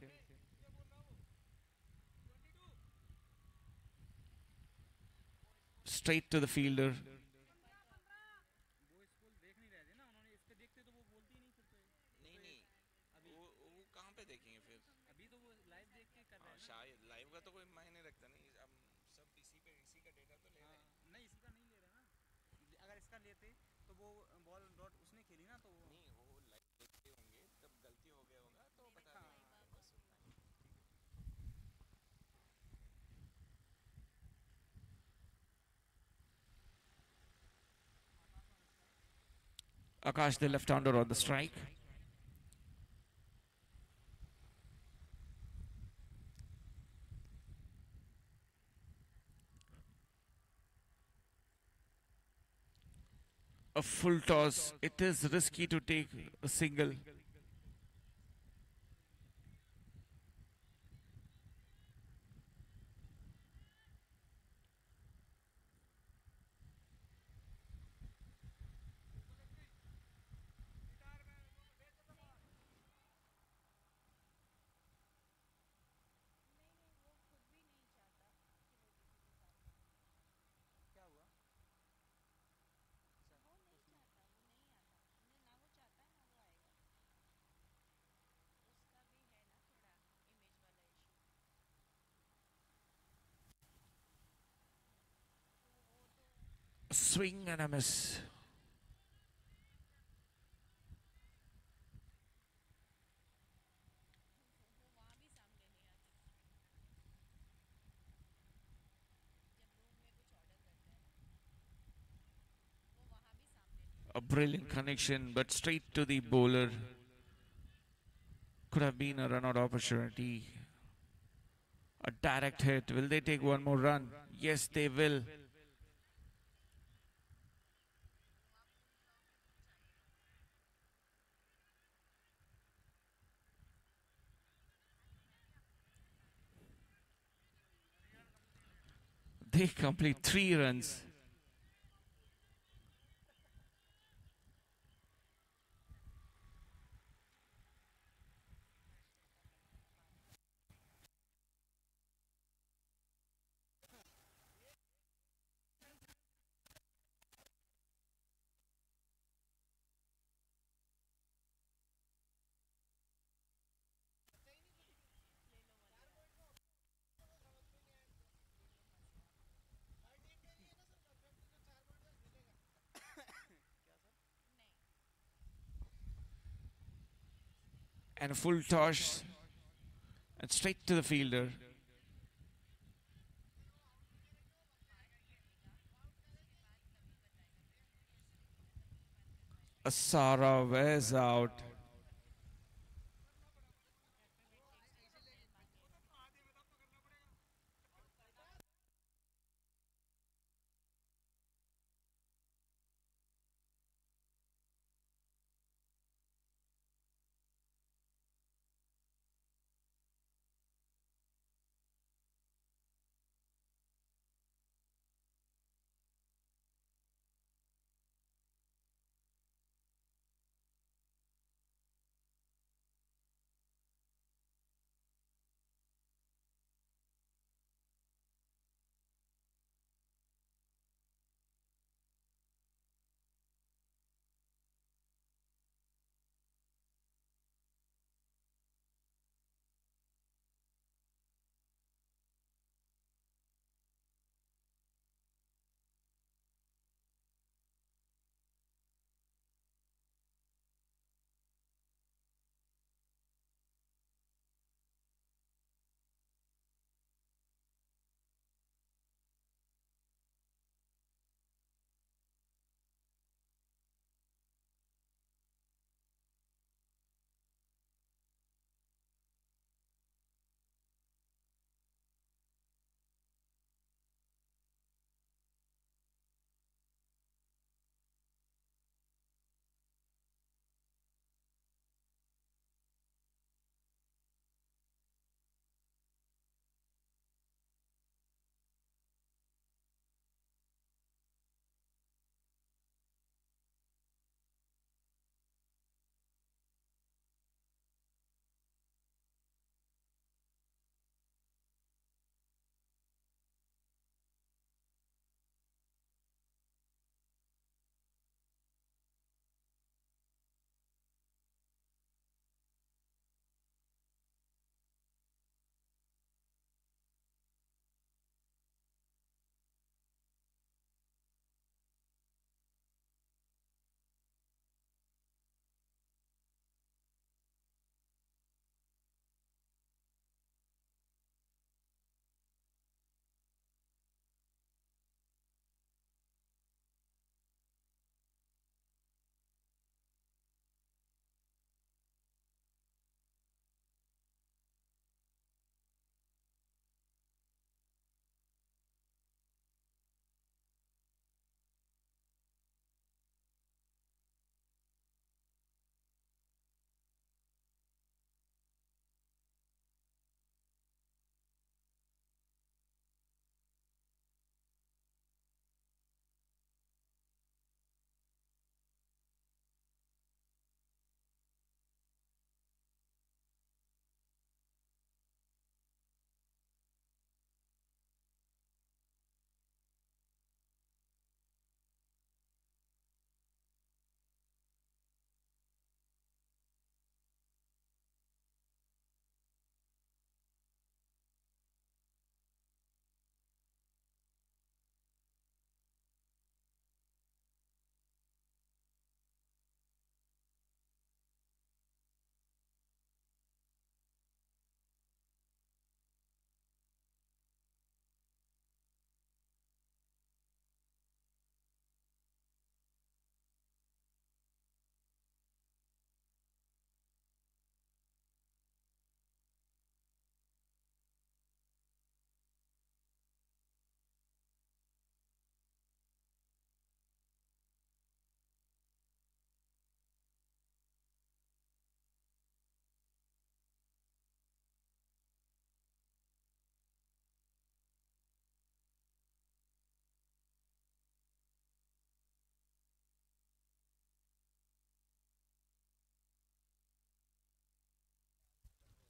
Straight to the fielder. Akash, the left-hander on the strike. A full toss. It is risky to take a single. swing and a miss. A brilliant connection, but straight to the bowler. Could have been a run out opportunity. A direct hit. Will they take one more run? Yes, they will. They complete three runs. And a full toss and straight to the fielder. Asara wears out.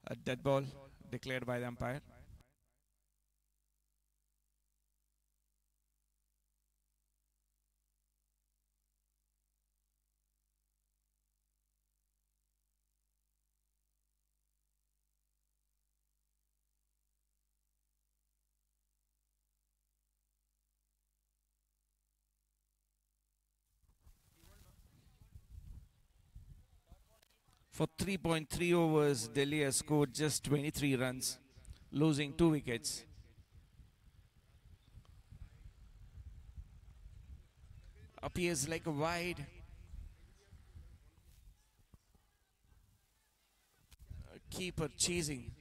A dead ball declared by the umpire. For 3.3 overs, Delhi has scored just 23 runs, losing two wickets. Appears like a wide. Keeper chasing.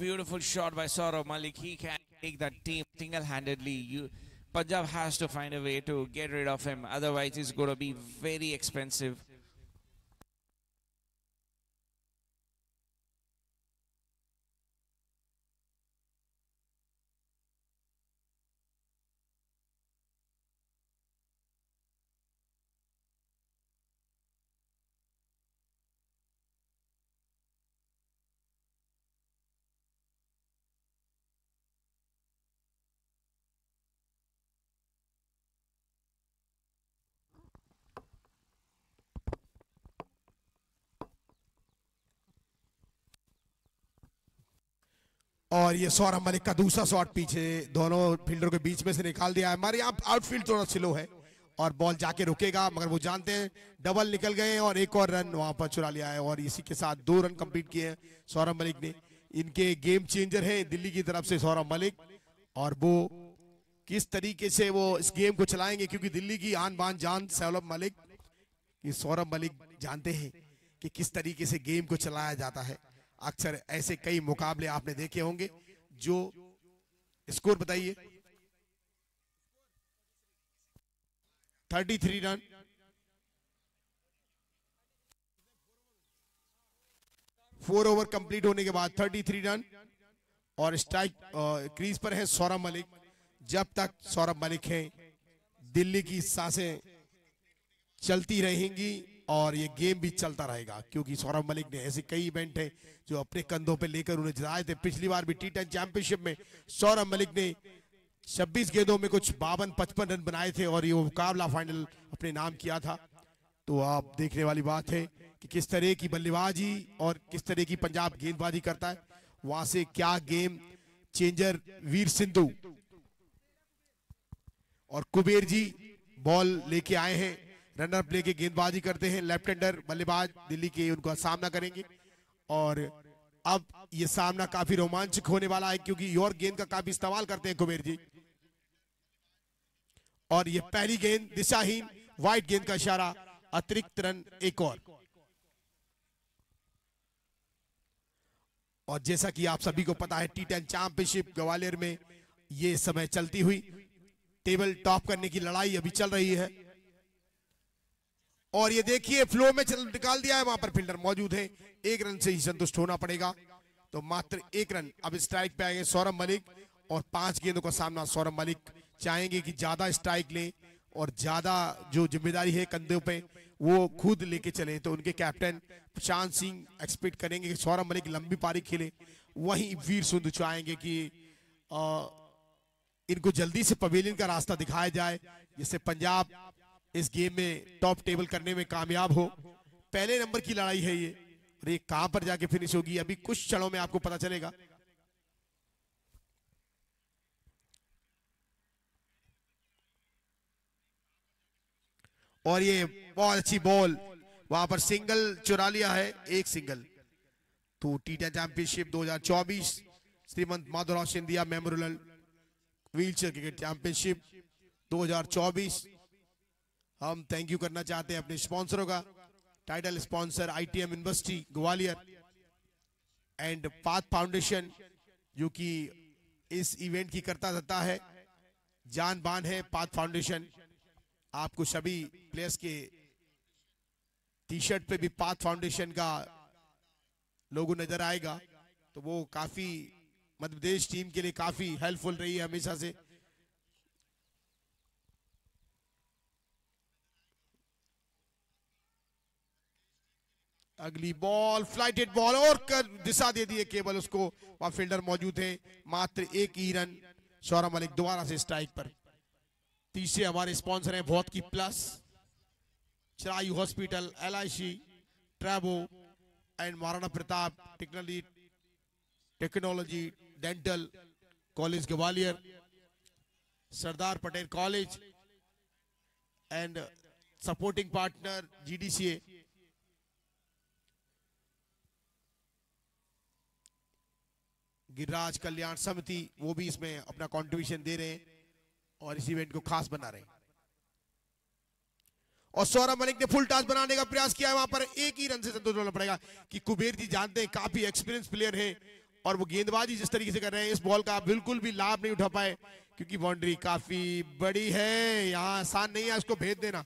Beautiful shot by Saurav Malik. He can take that team single-handedly. You, Punjab has to find a way to get rid of him. Otherwise, it's going to be very expensive. और ये सौरभ मलिक का दूसरा shot पीछे, दोनों fielder के बीच में से निकाल दिया है। हमारे यहाँ आउटफील्ड थोड़ा स्लो है और बॉल जाके रुकेगा, मगर वो जानते हैं डबल निकल गए और एक और रन वहाँ पर चुरा लिया है और इसी के साथ दो रन कंप्लीट किए हैं सौरभ मलिक ने। इनके गेम चेंजर हैं दिल्ली की तरफ़ से सौरभ मलिक और वो किस तरीके से वो इस गेम को चलाएँगे, क्योंकि दिल्ली की आन बान जान सौरभ मलिक सौरभ मलिक जानते हैं कि किस तरीके से गेम को चलाया जाता है। अक्सर ऐसे कई मुकाबले आपने देखे होंगे, जो स्कोर बताइए। 33 रन। फोर ओवर कंप्लीट होने के बाद 33 रन। और स्ट्राइक क्रीज पर है सौरभ मलिक। जब तक सौरभ मलिक हैं, दिल्ली की साँसें चलती रहेंगी। और ये गेम भी चलता रहेगा, क्योंकि सौरभ मलिक ने ऐसे कई इवेंट है जो अपने कंधों पे लेकर उन्हें जिताए थे। पिछली बार भी टी टेन चैंपियनशिप में सौरभ मलिक ने 26 गेंदों में कुछ बावन, पचपन रन बनाए थे और ये मुकाबला फाइनल अपने नाम किया था। तो आप देखने वाली बात है कि किस तरह की बल्लेबाजी और किस तरह की पंजाब गेंदबाजी करता है। वहाँ से क्या गेम चेंजर वीर सिंधु और कुबेर जी बॉल लेके आए हैं। रनर प्ले के गेंदबाजी करते हैं। लेफ़्ट हैंडर बल्लेबाज दिल्ली के उनका सामना करेंगे। और अब ये सामना काफ़ी रोमांचक होने वाला है क्योंकि योर गेंद का काफ़ी इस्तेमाल करते हैं कुबेर जी। और ये पहली गेंद दिशाहीन व्हाइट गेंद का इशारा, अतिरिक्त रन एक और। और जैसा कि आप सभी को पता है टी टेन चैंपियनशिप ग्वालियर में ये समय चलती हुई, टेबल टॉप करने की लड़ाई अभी चल रही है। और ये देखिए फ्लो में चल निकाल दिया है वहाँ पर फील्डर मौजूद है। एक रन से ही संतुष्ट होना पड़ेगा। तो मात्र एक रन अब स्ट्राइक पे आएँगे सौरभ मलिक और पाँच गेंदों का सामना सौरभ मलिक चाहेंगे कि ज़्यादा स्ट्राइक लें और ज़्यादा जो ज़िम्मेदारी है कंधों पे वो खुद लेके चले। तो उनके कैप्टन प्रशांत सिंह एक्सपेक्ट करेंगे कि सौरभ मलिक लंबी पारी खेले। वहीं वीर सिंधु चाहेंगे कि आ, इनको जल्दी से पवेलियन का रास्ता दिखाया जाए जिससे पंजाब इस गेम में टॉप टेबल करने में कामयाब हो। पहले नंबर की लड़ाई है ये। और ये कहाँ पर जाके फिनिश होगी, अभी कुछ क्षणों में आपको पता चलेगा। और ये बहुत अच्छी बॉल वहाँ पर सिंगल चुरा लिया है, एक सिंगल तो T championship 2024 Shrimant Madhavrao Scindia memorial wheel chair cricket championship 2024 हम थैंक यू करना चाहते हैं अपने स्पॉन्सरों का। Title sponsor ITM university Gwalior. And path foundation जो कि इस इवेंट की करता धरता है जान बान है पाथ फाउंडेशन आपको सभी प्लेयर्स के टी शर्ट पे भी पाथ फाउंडेशन का लोगो नज़र आएगा। तो वो काफ़ी मध्य प्रदेश टीम के लिए काफ़ी हेल्पफुल रही है हमेशा से। अगली बॉल फ्लाइटेड बॉल और कर, दिशा दे दिए केवल उसको। वहाँ फील्डर मौजूद है, मात्र एक ही रन सौरभ मलिक दोबारा से स्ट्राइक पर। तीसरे हमारे स्पॉन्सर हैं, बहुत की plus Chirayu hospital L I C Travo and Maharana Pratap technology technology dental college Gwalior, Sardar Patel college and supporting partner GDCA Giriraj Kalyan Samiti, वो भी इसमें अपना कंट्रीब्यूशन दे रहे हैं और इस इवेंट को खास बना रहे हैं। और सौरभ मलिक ने फुल टास्क बनाने का प्रयास किया है। वहाँ पर एक ही रन से संतोष होना पड़ेगा कि कुबेर जी जानते हैं, काफ़ी एक्सपीरियंस प्लेयर है और वो गेंदबाजी जिस तरीके से कर रहे हैं, इस बॉल का बिल्कुल भी लाभ नहीं उठा पाए, क्योंकि बाउंड्री काफ़ी बड़ी है। यहाँ आसान नहीं है उसको भेज देना।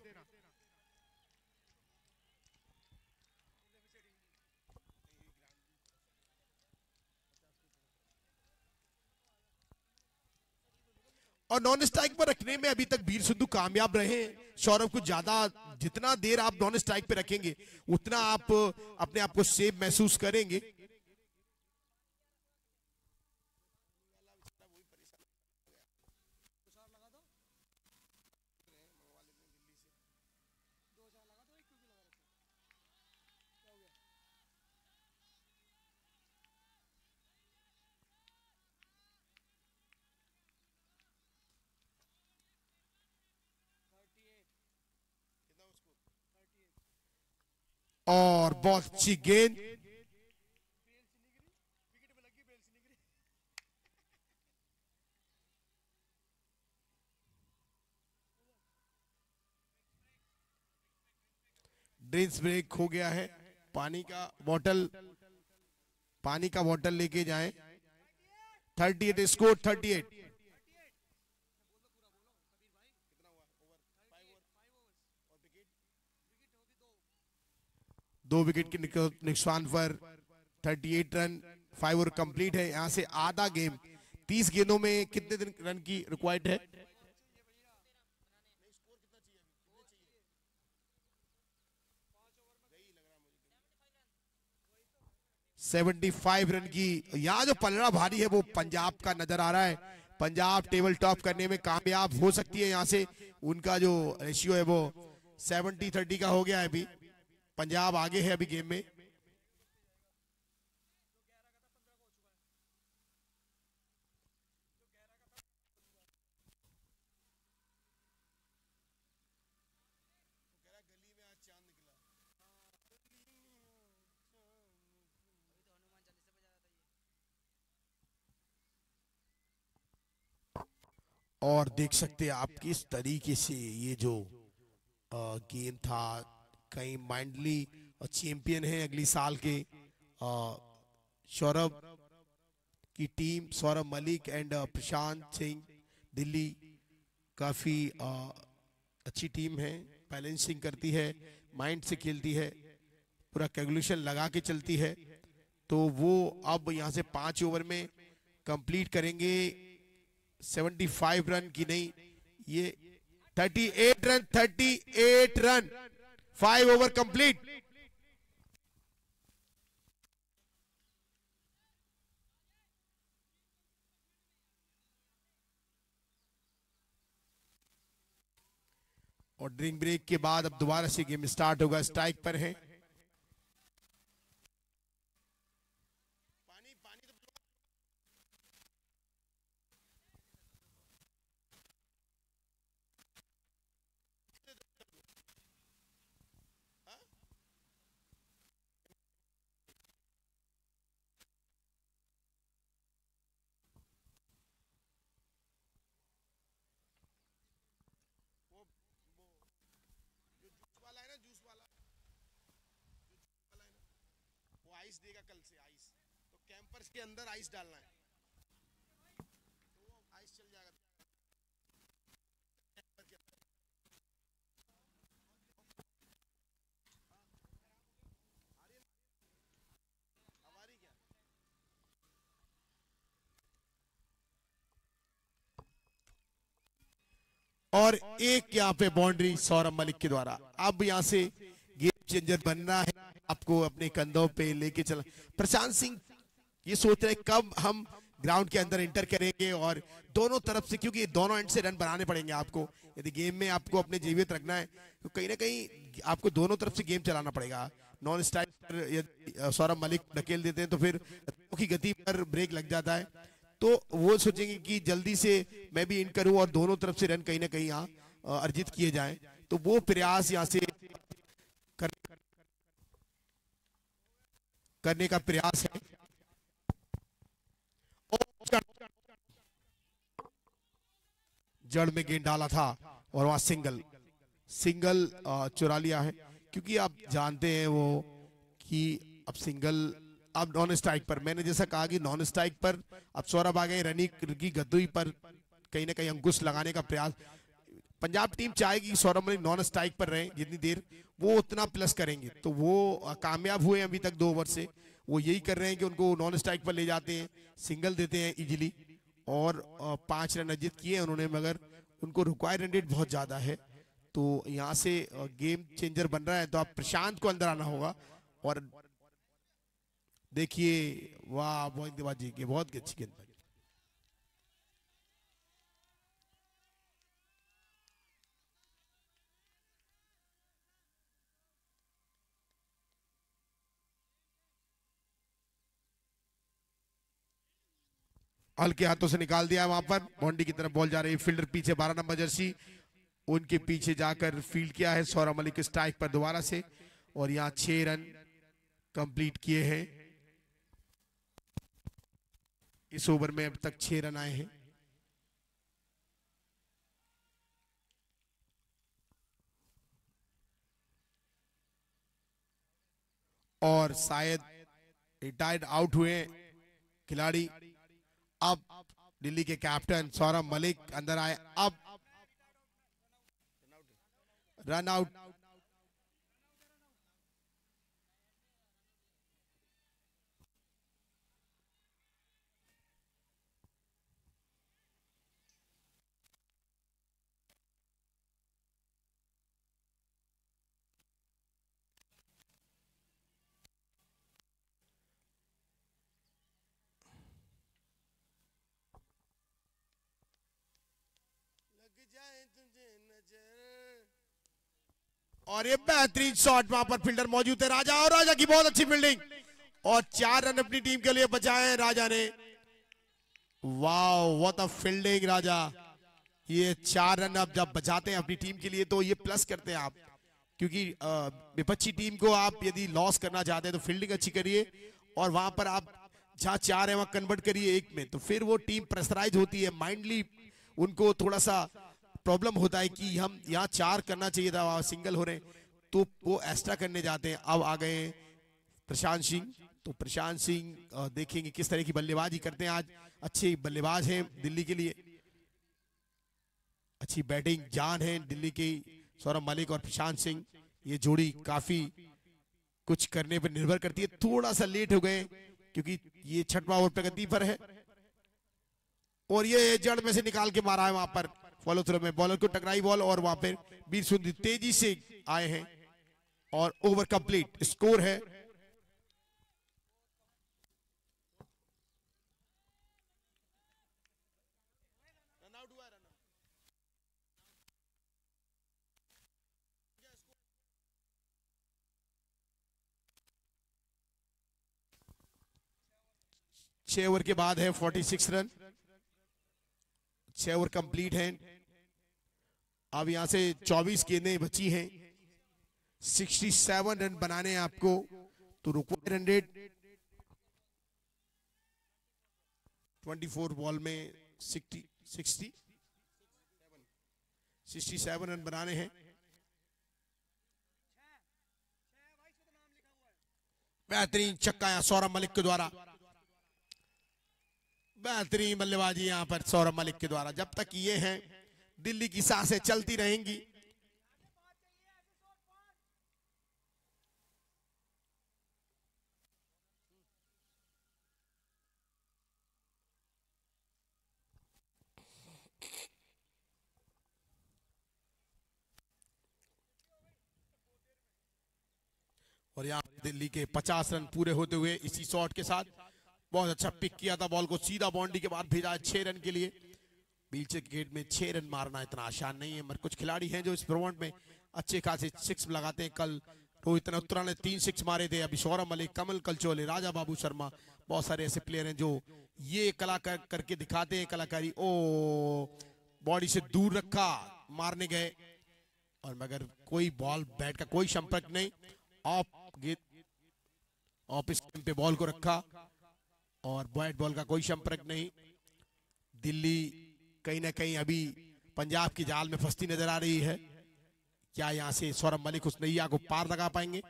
और नॉन स्ट्राइक पर रखने में अभी तक वीर सिद्धू कामयाब रहे। सौरभ को ज़्यादा, जितना देर आप नॉन स्ट्राइक पे रखेंगे, उतना आप अपने आप को सेफ़ महसूस करेंगे। और बहुत अच्छी गेंद। ड्रिंक्स ब्रेक हो गया है। पानी का बोतल पानी का बोतल लेके जाएँ। 38 स्कोर 38 दो विकेट के निक- नुकसान पर 38 रन फाइव ओवर कंप्लीट है। यहाँ से आधा गेम 30 गेंदों में कितने दिन रन की रिक्वायर्ड है? सेवेंटी फाइव रन की, यहाँ जो पलड़ा भारी है, वो पंजाब का नज़र आ रहा है। पंजाब टेबल टॉप करने में कामयाब हो सकती है यहाँ से। उनका जो रेशियो है वो सेवेंटी थर्टी का हो गया है अभी। पंजाब आगे है अभी गेम में। और देख सकते हैं आप किस तरीके से ये जो गेम था कहीं माइंडली चैंपियन है अगली साल के सौरभ की टीम सौरभ मलिक एंड प्रशांत सिंह, दिल्ली काफ़ी अच्छी टीम है बैलेंसिंग करती है माइंड से खेलती है, पूरा कैलकुलेशन लगा के चलती है तो वो अब यहाँ से पाँच ओवर में कंप्लीट करेंगे 75 रन की नहीं, ये 38 run 38 run five over complete और ड्रिंक ब्रेक के बाद अब दोबारा से गेम स्टार्ट होगा। स्ट्राइक पर है। आइस देगा कल से, आइस। तो कैंपर्स के अंदर आइस डालना है। तो आइस चल जाएगा। है? क्या? और एक यहाँ पे बाउंड्री सौरभ मलिक के द्वारा। अब यहाँ से गेम चेंजर बनना है। आपको अपने कंधों पे लेके चला। प्रशांत सिंह, ये सोच रहे कब हम ग्राउंड के अंदर इंटर करेंगे और दोनों तरफ़ से, क्योंकि दोनों एंड से रन बनाने पड़ेंगे आपको। यदि गेम में आपको अपने जीवित रखना है तो कहीं ना कहीं आपको दोनों तरफ़ से गेम चलाना पड़ेगा। नॉन स्टाइल यदि सौरभ मलिक ढकेल देते हैं तो फिर की गति पर ब्रेक लग जाता है। तो वो सोचेंगे कि जल्दी से मैं भी इन करूँ और दोनों तरफ़ से रन कहीं ना कहीं यहाँ अर्जित किए जाएँ। तो वो प्रयास यहाँ से करने का प्रयास है। जड़ में गेंद डाला था और वहाँ सिंगल सिंगल चुरा लिया है। क्योंकि आप जानते हैं वो कि अब सिंगल, अब नॉन स्ट्राइक पर, मैंने जैसा कहा कि नॉन स्ट्राइक पर अब सौरभ आ गए रनी की गद्दुई पर कहीं ना कहीं अंकुश लगाने का प्रयास। पंजाब टीम चाहेगी सौरभ मलिक नॉन स्ट्राइक पर रहे जितनी देर वो उतना प्लस करेंगे। तो वो कामयाब हुए अभी तक दो ओवर से। वो यही कर रहे हैं कि उनको नॉन स्ट्राइक पर ले जाते हैं सिंगल देते हैं इजीली और पाँच रन अर्जित किए उन्होंने, मगर उनको रिक्वायर रन रेट बहुत ज़्यादा है। तो यहाँ से गेम चेंजर बन रहा है। तो आप प्रशांत को अंदर आना होगा। और देखिए, वाह, बहुत अच्छी गेंदबाजी हल्के हाथों से निकाल दिया वहाँ पर। बाउंड्री की तरफ़ बॉल जा रही है। फील्डर पीछे बारह नंबर जर्सी। उनके पीछे जाकर फ़ील्ड किया है सौरभ मलिक स्ट्राइक पर दोबारा से। और यहाँ छह रन कंप्लीट किए हैं। इस ओवर में अब तक छह रन आए हैं। और शायद रिटायर्ड आउट हुए खिलाड़ी। अब दिल्ली के कैप्टन सौरभ मलिक अंदर आए अब रन आउट और ये बेहतरीन शॉट वहाँ पर फील्डर मौजूद है राजा और राजा की बहुत अच्छी फील्डिंग और चार रन अपनी टीम के लिए बचाए हैं राजा ने। वाह व्हाट अ फील्डिंग राजा। ये चार रन अब जब बचाते हैं अपनी टीम के लिए तो ये प्लस करते हैं आप। क्योंकि विपक्षी टीम को आप यदि लॉस करना चाहते हैं तो फील्डिंग अच्छी करिए। और वहाँ पर आप जहाँ चार है, वहाँ कन्वर्ट करिए एक में। तो फिर वो टीम प्रेशराइज होती है माइंडली उनको थोड़ा सा प्रॉब्लम होता है कि हम यहाँ चार करना चाहिए था सिंगल हो रहे तो वो एक्स्ट्रा करने जाते हैं। अब आ गए प्रशांत सिंह। तो प्रशांत सिंह देखेंगे किस तरह की बल्लेबाजी करते हैं आज। अच्छे बल्लेबाज हैं दिल्ली के लिए। अच्छी बैटिंग जान है दिल्ली की सौरभ मलिक और प्रशांत सिंह। ये जोड़ी काफ़ी कुछ करने पर निर्भर करती है। थोड़ा सा लेट हो गए, क्योंकि ये छठवा ओवर प्रगति पर है। और ये जड़ में से निकाल के मारा है वहाँ पर। फॉलो थ्रो में बॉलर को टकराई बॉल और वहाँ पर बीर सुंदर तेज़ी से आए हैं और ओवर कंप्लीट स्कोर है। छह ओवर के बाद है 46 रन छह ओवर कंप्लीट हैं। अब यहाँ से 24 गेंदें बची हैं। 67 रन बनाने हैं आपको। तो रुको रन रेट 24 बॉल में 60 60 67 रन बनाने हैं। बेहतरीन छक्का यहाँ सौरभ मलिक के द्वारा। बेहतरीन बल्लेबाजी यहाँ पर सौरभ मलिक के द्वारा। जब तक ये हैं दिल्ली की साँसें चलती रहेंगी। और यहाँ दिल्ली के 50 रन पूरे होते हुए इसी शॉट के साथ बहुत अच्छा पिक किया था बॉल को। सीधा बाउंड्री के बाद भेजा छह रन के लिए। बीच गेट में छह रन मारना इतना आसान नहीं है मगर कुछ खिलाड़ी हैं जो इस टूर्नामेंट में अच्छे खासे सिक्स लगाते हैं। कल रोहित नत्रा ने तीन सिक्स मारे थे। अभी सौरभ मलिक कमल कलचोले राजा बाबू शर्मा बहुत सारे ऐसे प्लेयर हैं जो ये कला कर, करके दिखाते हैं। कलाकारी ओ बॉडी से दूर रखा मारने गए। और मगर कोई बॉल बैट का कोई संपर्क नहीं। ऑफ़ स्टंप पे बॉल को रखा। और बैट बॉल का कोई संपर्क नहीं। दिल्ली कहीं ना कहीं अभी पंजाब की जाल में फंसती नज़र आ रही है। क्या यहाँ से सौरभ मलिक उस नैया को पार लगा पाएँगे?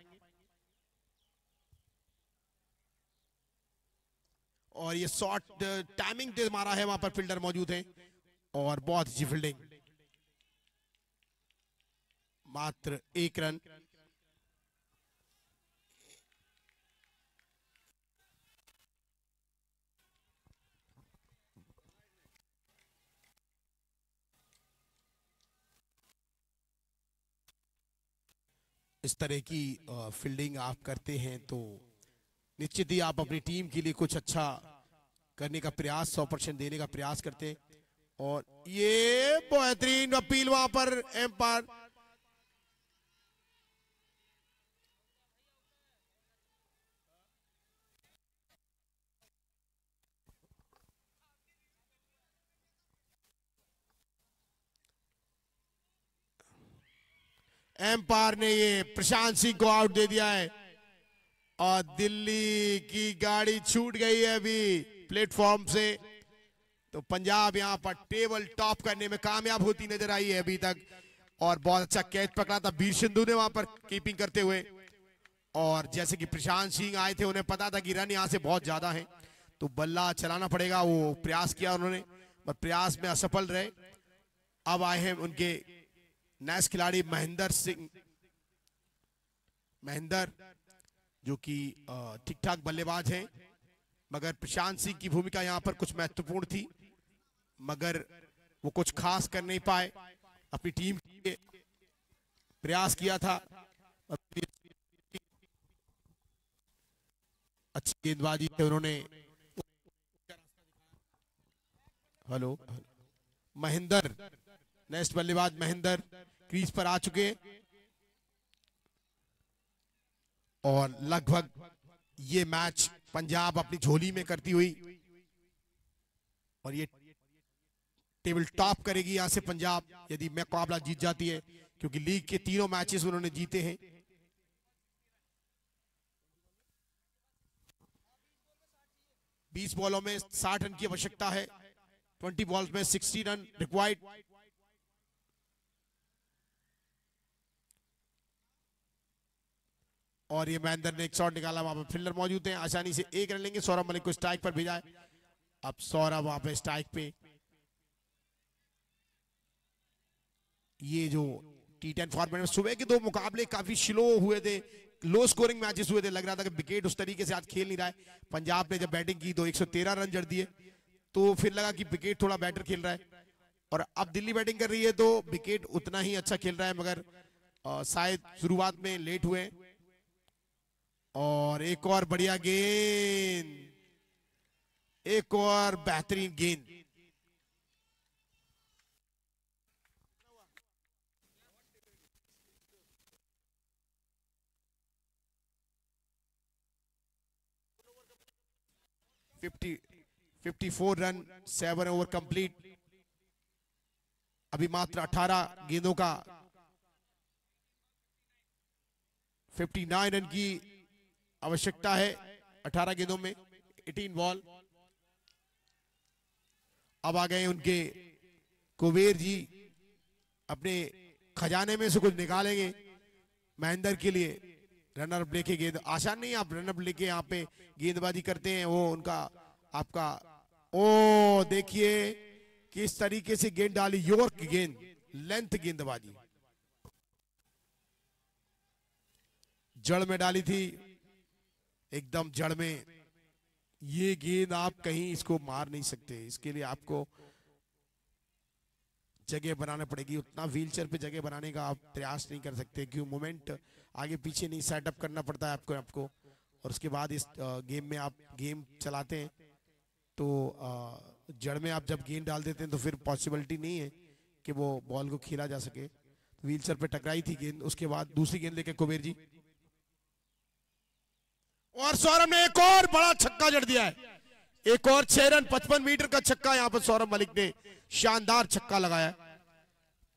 और ये शॉट टाइमिंग दे मारा है, वहाँ पर फील्डर मौजूद है। और बहुत अच्छी फील्डिंग मात्र एक रन। इस तरह की फील्डिंग आप करते हैं तो निश्चित ही आप अपनी टीम के लिए कुछ अच्छा करने का प्रयास सौ परसेंट देने का प्रयास करते हैं। और ये बेहतरीन अपील वहाँ पर एम्पायर एम्पायर ने ये प्रशांत सिंह को आउट दे दिया है। और दिल्ली की गाड़ी छूट गई है अभी प्लेटफॉर्म से। तो पंजाब यहाँ पर टेबल टॉप करने में कामयाब होती नज़र आई है अभी तक। और बहुत अच्छा कैच पकड़ा था वीर सिंधु ने वहाँ पर कीपिंग करते हुए। और जैसे कि प्रशांत सिंह आए थे, उन्हें पता था कि रन यहाँ से बहुत ज़्यादा है। तो बल्ला चलाना पड़ेगा, वो प्रयास किया उन्होंने। पर प्रयास में असफल रहे। अब आए हैं उनके नैस खिलाड़ी महेंद्र सिंह। महेंद्र, जो कि ठीक ठाक बल्लेबाज हैं, मगर प्रशांत सिंह की भूमिका यहाँ पर कुछ महत्वपूर्ण थी, मगर वो कुछ खास कर नहीं पाए। अपनी टीम के प्रयास किया था। अच्छी गेंदबाजी से उन्होंने। हेलो, महेंद्र नेक्स्ट बल्लेबाज महेंद्र क्रीज पर आ चुके और लगभग ये मैच पंजाब अपनी झोली में करती हुई और ये टेबल टॉप करेगी यहाँ से पंजाब, यदि मुकाबला जीत जाती है, क्योंकि लीग के तीनों मैचेस उन्होंने जीते हैं। बीस बॉलों में साठ रन की आवश्यकता है, ट्वेंटी बॉल्स में सिक्सटी रन रिक्वायर्ड और ये महेंद्र ने एक शॉट निकाला, वहाँ पर फील्डर मौजूद हैं। आसानी से एक रन लेंगे, सौरभ मलिक को स्ट्राइक पर भेजा है। अब सौरभ वहाँ पे स्ट्राइक पे। ये जो टी टेन फॉर्मेट में सुबह के दो मुकाबले काफ़ी स्लो हुए थे लो स्कोरिंग मैचेस हुए थे। लग रहा था कि विकेट उस तरीके से आज खेल नहीं रहा है। पंजाब ने जब बैटिंग की तो 113 रन जड़ दिए तो फिर लगा कि विकेट थोड़ा बेटर खेल रहा है। और अब दिल्ली बैटिंग कर रही है तो विकेट उतना ही अच्छा खेल रहा है, मगर शायद शुरुआत में लेट हुए और एक और बढ़िया गेंद। एक और बेहतरीन गेंद। Fifty fifty four run, seven over complete. अभी मात्र अठारह गेंदों का। 59 रन की आवश्यकता है 18 गेंदों में 18 बॉल अब आ गए उनके कुबेर जी, अपने खजाने में से कुछ निकालेंगे। महेंद्र के लिए रनर लेके गेंद, आसान नहीं आप रनअप लेके यहाँ पे गेंदबाजी करते हैं, वो उनका, आपका, ओ, देखिए, किस तरीके से गेंद डाली, योर्क गेंद, लेंथ गेंदबाजी। जड़ में डाली थी एकदम जड़ में। ये गेंद आप कहीं इसको मार नहीं सकते। इसके लिए आपको जगह बनाना पड़ेगी। उतना व्हीलचेयर पे जगह बनाने का आप प्रयास नहीं कर सकते। क्यों? मोमेंट आगे पीछे नहीं सेटअप करना पड़ता है आपको आपको। और उसके बाद इस गेम में आप गेम चलाते हैं। तो जड़ में आप जब गेंद डाल देते हैं तो फिर पॉसिबिलिटी नहीं है कि वो बॉल को खेला जा सके। व्हीलचेयर पे टकराई थी गेंद। उसके बाद दूसरी गेंद लेके कुबेर जी। और सौरभ ने एक और बड़ा छक्का जड़ दिया है। एक और छह रन पचपन मीटर का छक्का यहाँ पर सौरभ मलिक ने शानदार छक्का लगाया।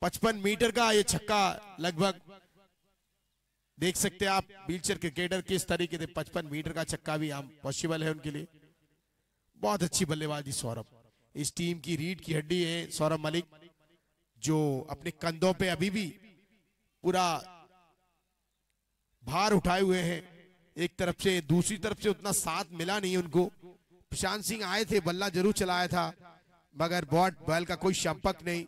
पचपन मीटर का ये छक्का लगभग देख सकते हैं आप, व्हीलचेयर क्रिकेटर किस तरीके से पचपन मीटर का छक्का भी हम पॉसिबल है उनके लिए। बहुत अच्छी बल्लेबाजी सौरभ। इस टीम की रीढ़ की हड्डी है सौरभ मलिक, जो अपने कंधों पे अभी भी पूरा भार उठाए हुए हैं। एक तरफ़ से, दूसरी तरफ़ से उतना साथ मिला नहीं उनको। प्रशांत सिंह आए थे, बल्ला ज़रूर चलाया था, मगर बॉट, बैल का कोई संपर्क नहीं।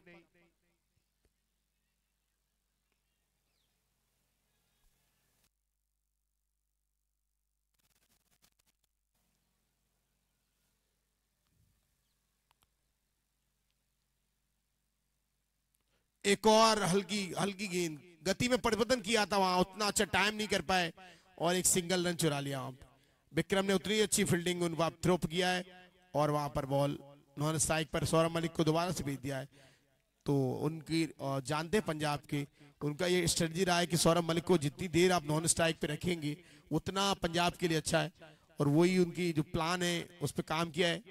एक और हल्की हल्की गेंद। गति में परिवर्तन किया था वहाँ, उतना अच्छा टाइम नहीं कर पाए। और एक सिंगल रन चुरा लिया वहाँ विक्रम ने उतनी अच्छी फील्डिंग उन थ्रोप किया है और वहाँ पर बॉल उन्होंने स्ट्राइक पर सौरभ मलिक को दोबारा से भेज दिया है। तो उनकी जानते पंजाब के, उनका ये स्ट्रेटजी रहा है कि सौरभ मलिक को जितनी देर आप नॉन स्ट्राइक पे रखेंगे, उतना पंजाब के लिए अच्छा है। और वही उनकी जो प्लान है, उस पर काम किया है।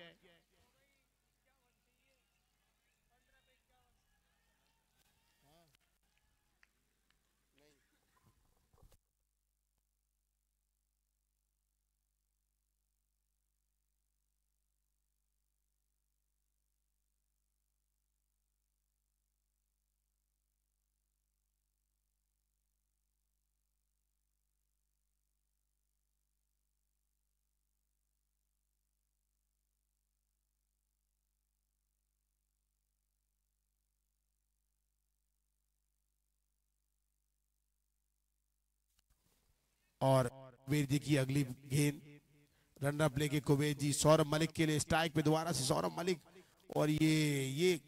और कुबेर जी की अगली गेंद। रन लेके कुबेर जी, सौरभ मलिक के लिए स्ट्राइक पे दोबारा से सौरभ मलिक। और ये ये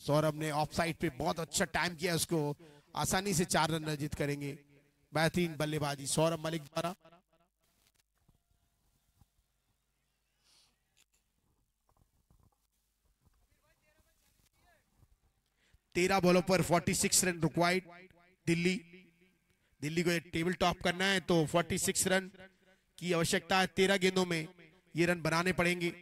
सौरभ ने ऑफ़ साइड पे बहुत अच्छा टाइम किया उसको। आसानी से चार रन अर्जित करेंगे। बेहतरीन बल्लेबाजी सौरभ मलिक द्वारा। तेरह बॉलों पर 46 रन रिक्वायर्ड दिल्ली। दिल्ली को टेबल टॉप करना है तो 46 रन की आवश्यकता है, तेरह गेंदों में ये रन बनाने पड़ेंगे।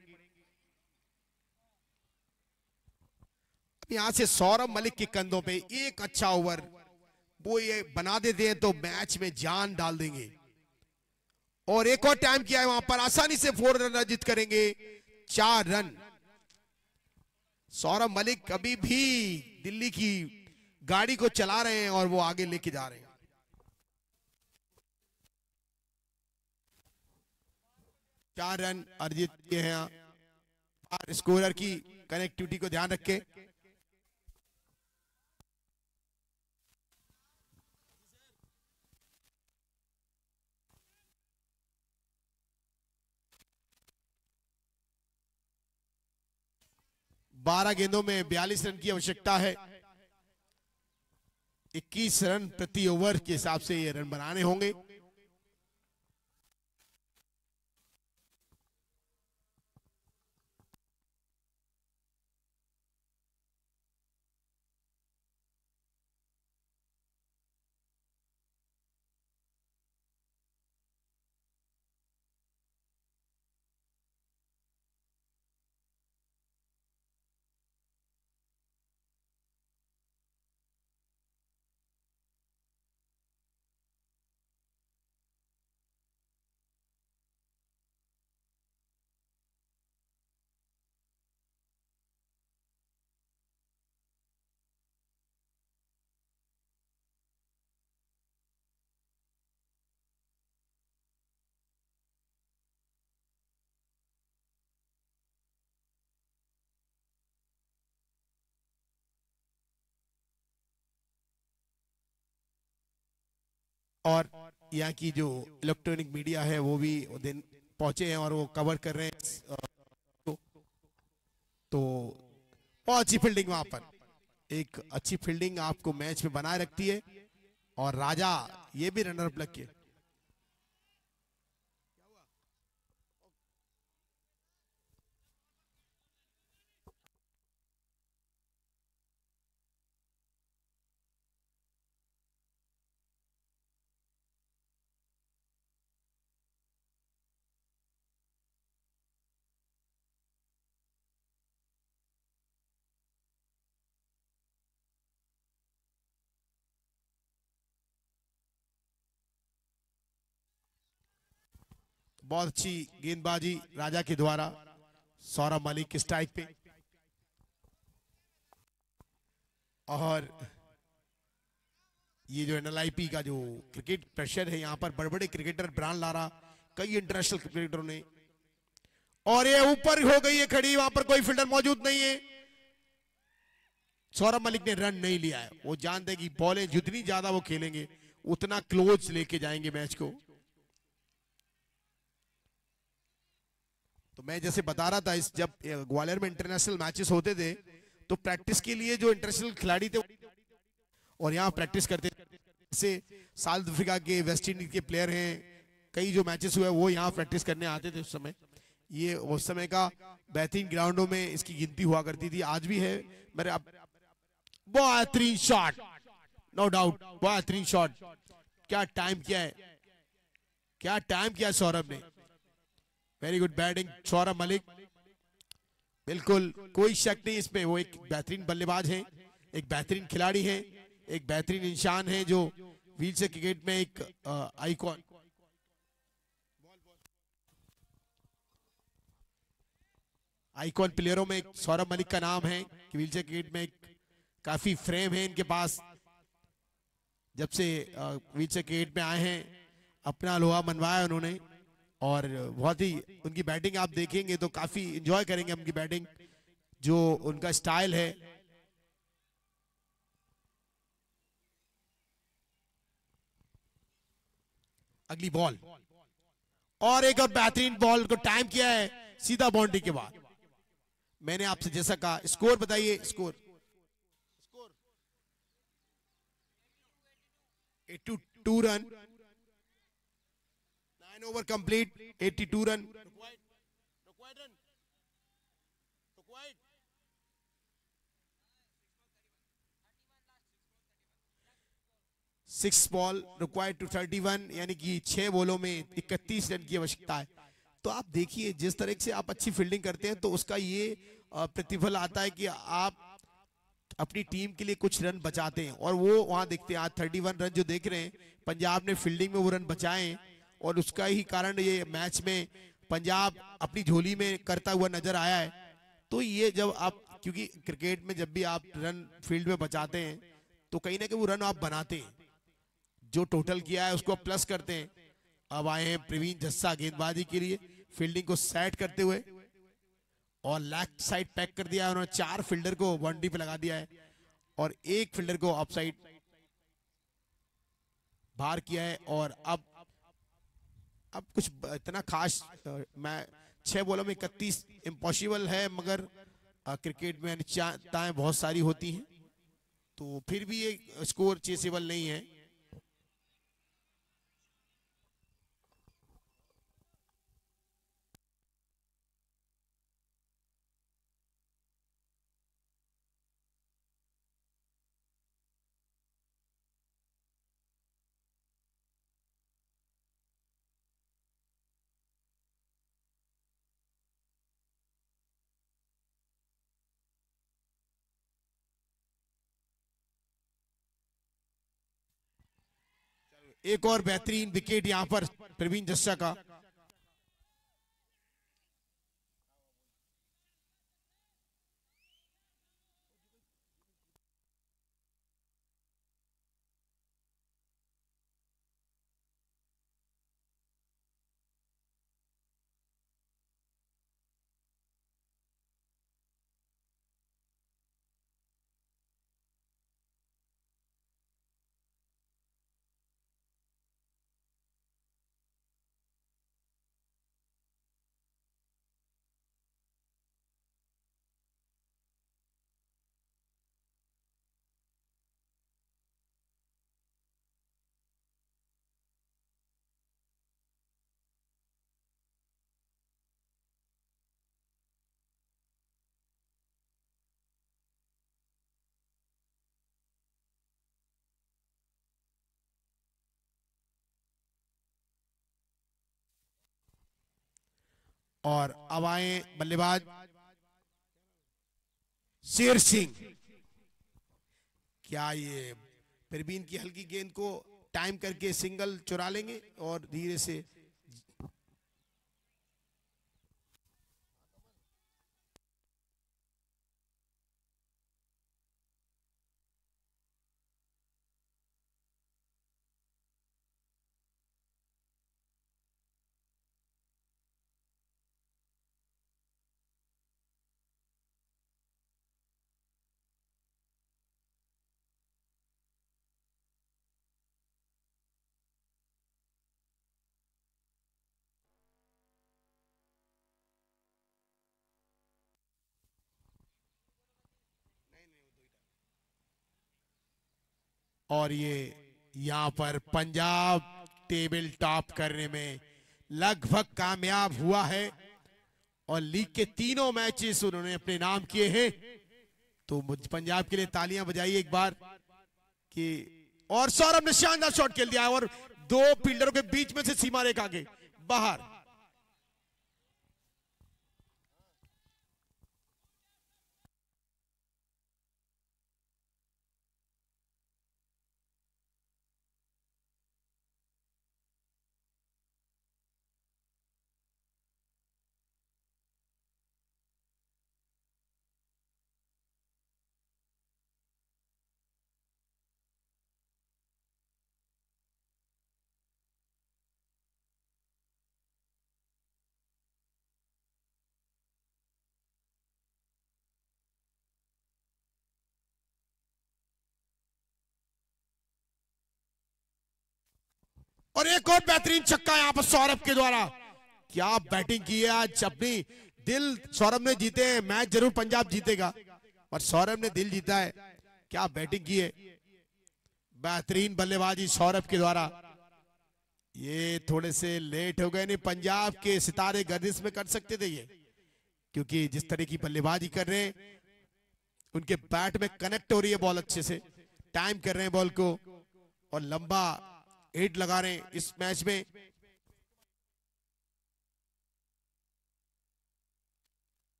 यहाँ से सौरभ मलिक के कंधों पे एक अच्छा ओवर वो ये बना देते हैं तो मैच में जान डाल देंगे। और एक और टाइम किया है वहाँ पर, आसानी से फोर रन अर्जित करेंगे, चार रन सौरभ मलिक अभी भी दिल्ली की गाड़ी को चला रहे हैं और वो आगे लेके जा रहे हैं। चार रन अर्जित किए हैं स्कोरर की कनेक्टिविटी को ध्यान रखे। बारह गेंदों में बयालीस रन की आवश्यकता है। 21 रन प्रति ओवर के हिसाब से ये रन बनाने होंगे। और यहाँ की जो इलेक्ट्रॉनिक मीडिया है वो भी दिन पहुँचे हैं और वो कवर कर रहे हैं तो, तो बहुत अच्छी फील्डिंग वहाँ पर। एक अच्छी फील्डिंग आपको मैच में बनाए रखती है। और राजा ये भी रनर अप लग के बहुत अच्छी गेंदबाजी राजा के द्वारा, सौरभ मलिक के स्ट्राइक पे। और ये जो एनएलआईपी का जो क्रिकेट प्रेशर है, यहाँ पर बड़े बड़े क्रिकेटर ब्रांड लारा, कई इंटरनेशनल क्रिकेटरों ने। और ये ऊपर हो गई है खड़ी, वहाँ पर कोई फील्डर मौजूद नहीं है। सौरभ मलिक ने रन नहीं लिया है। वो जानते कि बॉलें जितनी ज़्यादा वो खेलेंगे, उतना क्लोज लेके जाएँगे मैच को। तो मैं जैसे बता रहा था इस जब ग्वालियर में इंटरनेशनल मैचेस होते थे तो प्रैक्टिस के लिए जो इंटरनेशनल खिलाड़ी थे, और यहाँ प्रैक्टिस करते थे साउथ अफ्रीका के, वेस्ट इंडीज के प्लेयर हैं, कई जो मैचेस हुए वो यहाँ प्रैक्टिस करने आते थे उस समय। ये, उस समय का बेहतरीन ग्राउंडों में इसकी गिनती हुआ करती थी, आज भी है, मेरे अब, बेहतरीन शॉट नो डाउट बेहतरीन शॉट क्या टाइम किया है? क्या टाइम किया सौरभ ने? Very good batting Saurabh Malik बिल्कुल, कोई शक नहीं इसमें वो एक बेहतरीन बल्लेबाज हैं, एक बेहतरीन खिलाड़ी हैं, एक बेहतरीन इंसान है जो व्हील से क्रिकेट में एक आइकॉन आइकॉन प्लेयरों में सौरभ मलिक का नाम है, कि व्हील से क्रिकेट में एक काफ़ी फ्रेम है इनके पास। जब से व्हील से क्रिकेट में आए हैं, अपना लोहा मनवाया उन्होंने। और बहुत ही उनकी बैटिंग आप देखेंगे तो काफ़ी इंजॉय करेंगे उनकी बैटिंग, जो उनका स्टाइल है। अगली बॉल और एक और बेहतरीन बॉल को टाइम किया है सीधा बाउंड्री के बाद। मैंने आपसे जैसा कहा स्कोर बताइए score score two run nine over complete eighty two run six ball required two thirty one यानी कि छह बॉलों में इकतीस रन की आवश्यकता है। तो आप देखिए, जिस तरह से आप अच्छी फील्डिंग करते हैं तो उसका ये प्रतिफल आता है कि आप अपनी टीम के लिए कुछ रन बचाते हैं। और वो वहाँ देखते हैं, आज थर्टी वन रन जो देख रहे हैं, पंजाब ने फील्डिंग में वो रन बचाए और उसका ही कारण ये मैच में पंजाब अपनी झोली में करता हुआ नज़र आया है। तो ये जब आप, क्योंकि क्रिकेट में जब भी आप रन फ़ील्ड में बचाते हैं तो कहीं ना कहीं वो रन आप बनाते हैं। जो टोटल किया है उसको प्लस करते हैं। अब आए हैं प्रवीण जस्सा गेंदबाजी के लिए फील्डिंग को सेट करते हुए। और लेफ़्ट साइड पैक कर दिया है उन्होंने, चार फील्डर को बाउंड्री पे लगा दिया है। और एक फील्डर को ऑफ़ साइड बाहर किया है। और अब अब कुछ इतना खास मैं छह बॉलों में इकतीस इम्पॉसिबल है, मगर क्रिकेट में अनिश्चितताएँ बहुत सारी होती हैं। तो फिर भी ये स्कोर चेसेबल नहीं है। एक और बेहतरीन विकेट यहाँ पर प्रवीण जस्सा का। और अब आए बल्लेबाज शेर सिंह। क्या ये प्रवीण की हल्की गेंद को टाइम करके सिंगल चुरा लेंगे और धीरे से और ये यहाँ पर पंजाब टेबल टॉप करने में लगभग कामयाब हुआ है और लीग के तीनों मैचेस उन्होंने अपने नाम किए हैं। तो पंजाब के लिए तालियाँ बजाइए एक बार कि और सौरभ ने शानदार शॉट खेल दिया और दो फील्डरों के बीच में से सीमा रेखा के बाहर। और एक और बेहतरीन छक्का यहाँ पर सौरभ के द्वारा। क्या बैटिंग की है आज अपनी? दिल, सौरभ ने जीते हैं, मैच ज़रूर पंजाब जीतेगा। और सौरभ ने दिल जीता है। क्या बैटिंग की है? बेहतरीन बल्लेबाजी सौरभ के द्वारा। ये थोड़े से लेट हो गए, नहीं, पंजाब के सितारे गर्दिश में कर सकते थे ये। क्योंकि जिस तरह की बल्लेबाजी कर रहे हैं, उनके बैट में कनेक्ट हो रही है बॉल अच्छे से। टाइम कर रहे हैं बॉल को। और लंबा हिट लगा रहे हैं इस मैच में।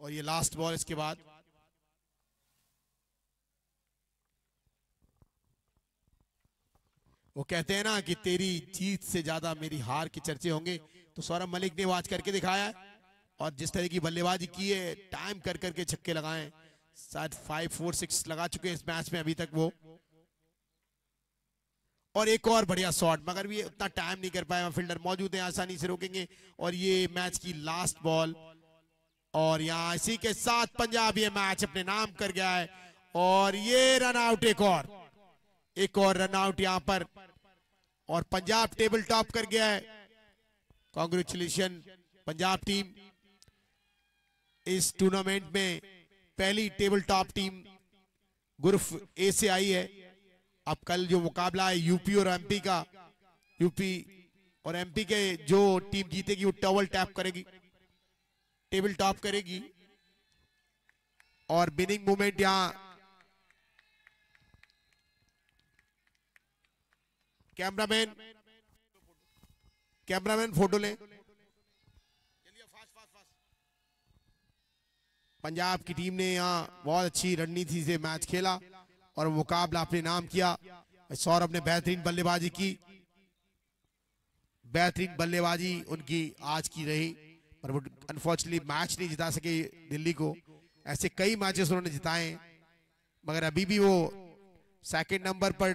और ये लास्ट बॉल इसके बाद। वो कहते हैं ना कि तेरी जीत से ज़्यादा मेरी हार के चर्चे होंगे। तो सौरभ मलिक ने वो आज करके दिखाया और जिस तरह की बल्लेबाजी की है टाइम कर करके छक्के लगाए शायद फाइव फोर सिक्स लगा चुके हैं इस मैच में अभी तक वो। और एक और बढ़िया शॉट मगर भी उतना टाइम नहीं कर पाया फील्डर मौजूद है, आसानी से रोकेंगे। और ये मैच की लास्ट बॉल और यहाँ इसी के साथ पंजाब ये मैच अपने नाम कर गया है। और ये रन आउट एक और। एक और रन आउट यहाँ पर। और पंजाब टेबल टॉप कर गया है। कॉन्ग्रेचुलेशन पंजाब टीम इस टूर्नामेंट में पहली table top team group A से आई है। अब कल जो मुकाबला है यूपी और एमपी का यूपी और एमपी के जो टीम जीतेगी, वो टॉवल टैप करेगी टेबल टॉप करेगी। और बिनिंग मूवमेंट यहाँ कैमरामैन कैमरामैन फ़ोटो लें। पंजाब की टीम ने यहाँ बहुत अच्छी रणनीति से मैच खेला और मुकाबला अपने नाम किया। सौरभ ने बेहतरीन बल्लेबाजी की। बेहतरीन बल्लेबाजी उनकी आज की रही पर वो अनफॉर्चुनेटली मैच नहीं जिता सके दिल्ली को। ऐसे कई मैचेस उन्होंने जिताए, मगर अभी भी वो सेकंड नंबर पर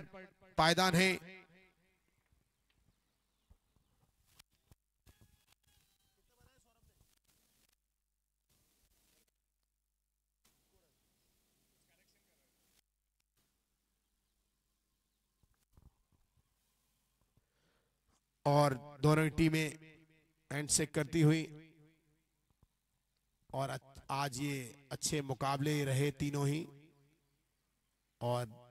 पायदान है। और दोनों ही टीमें हैंड शेक करती हुई। और आज ये अच्छे मुकाबले रहे तीनों ही। और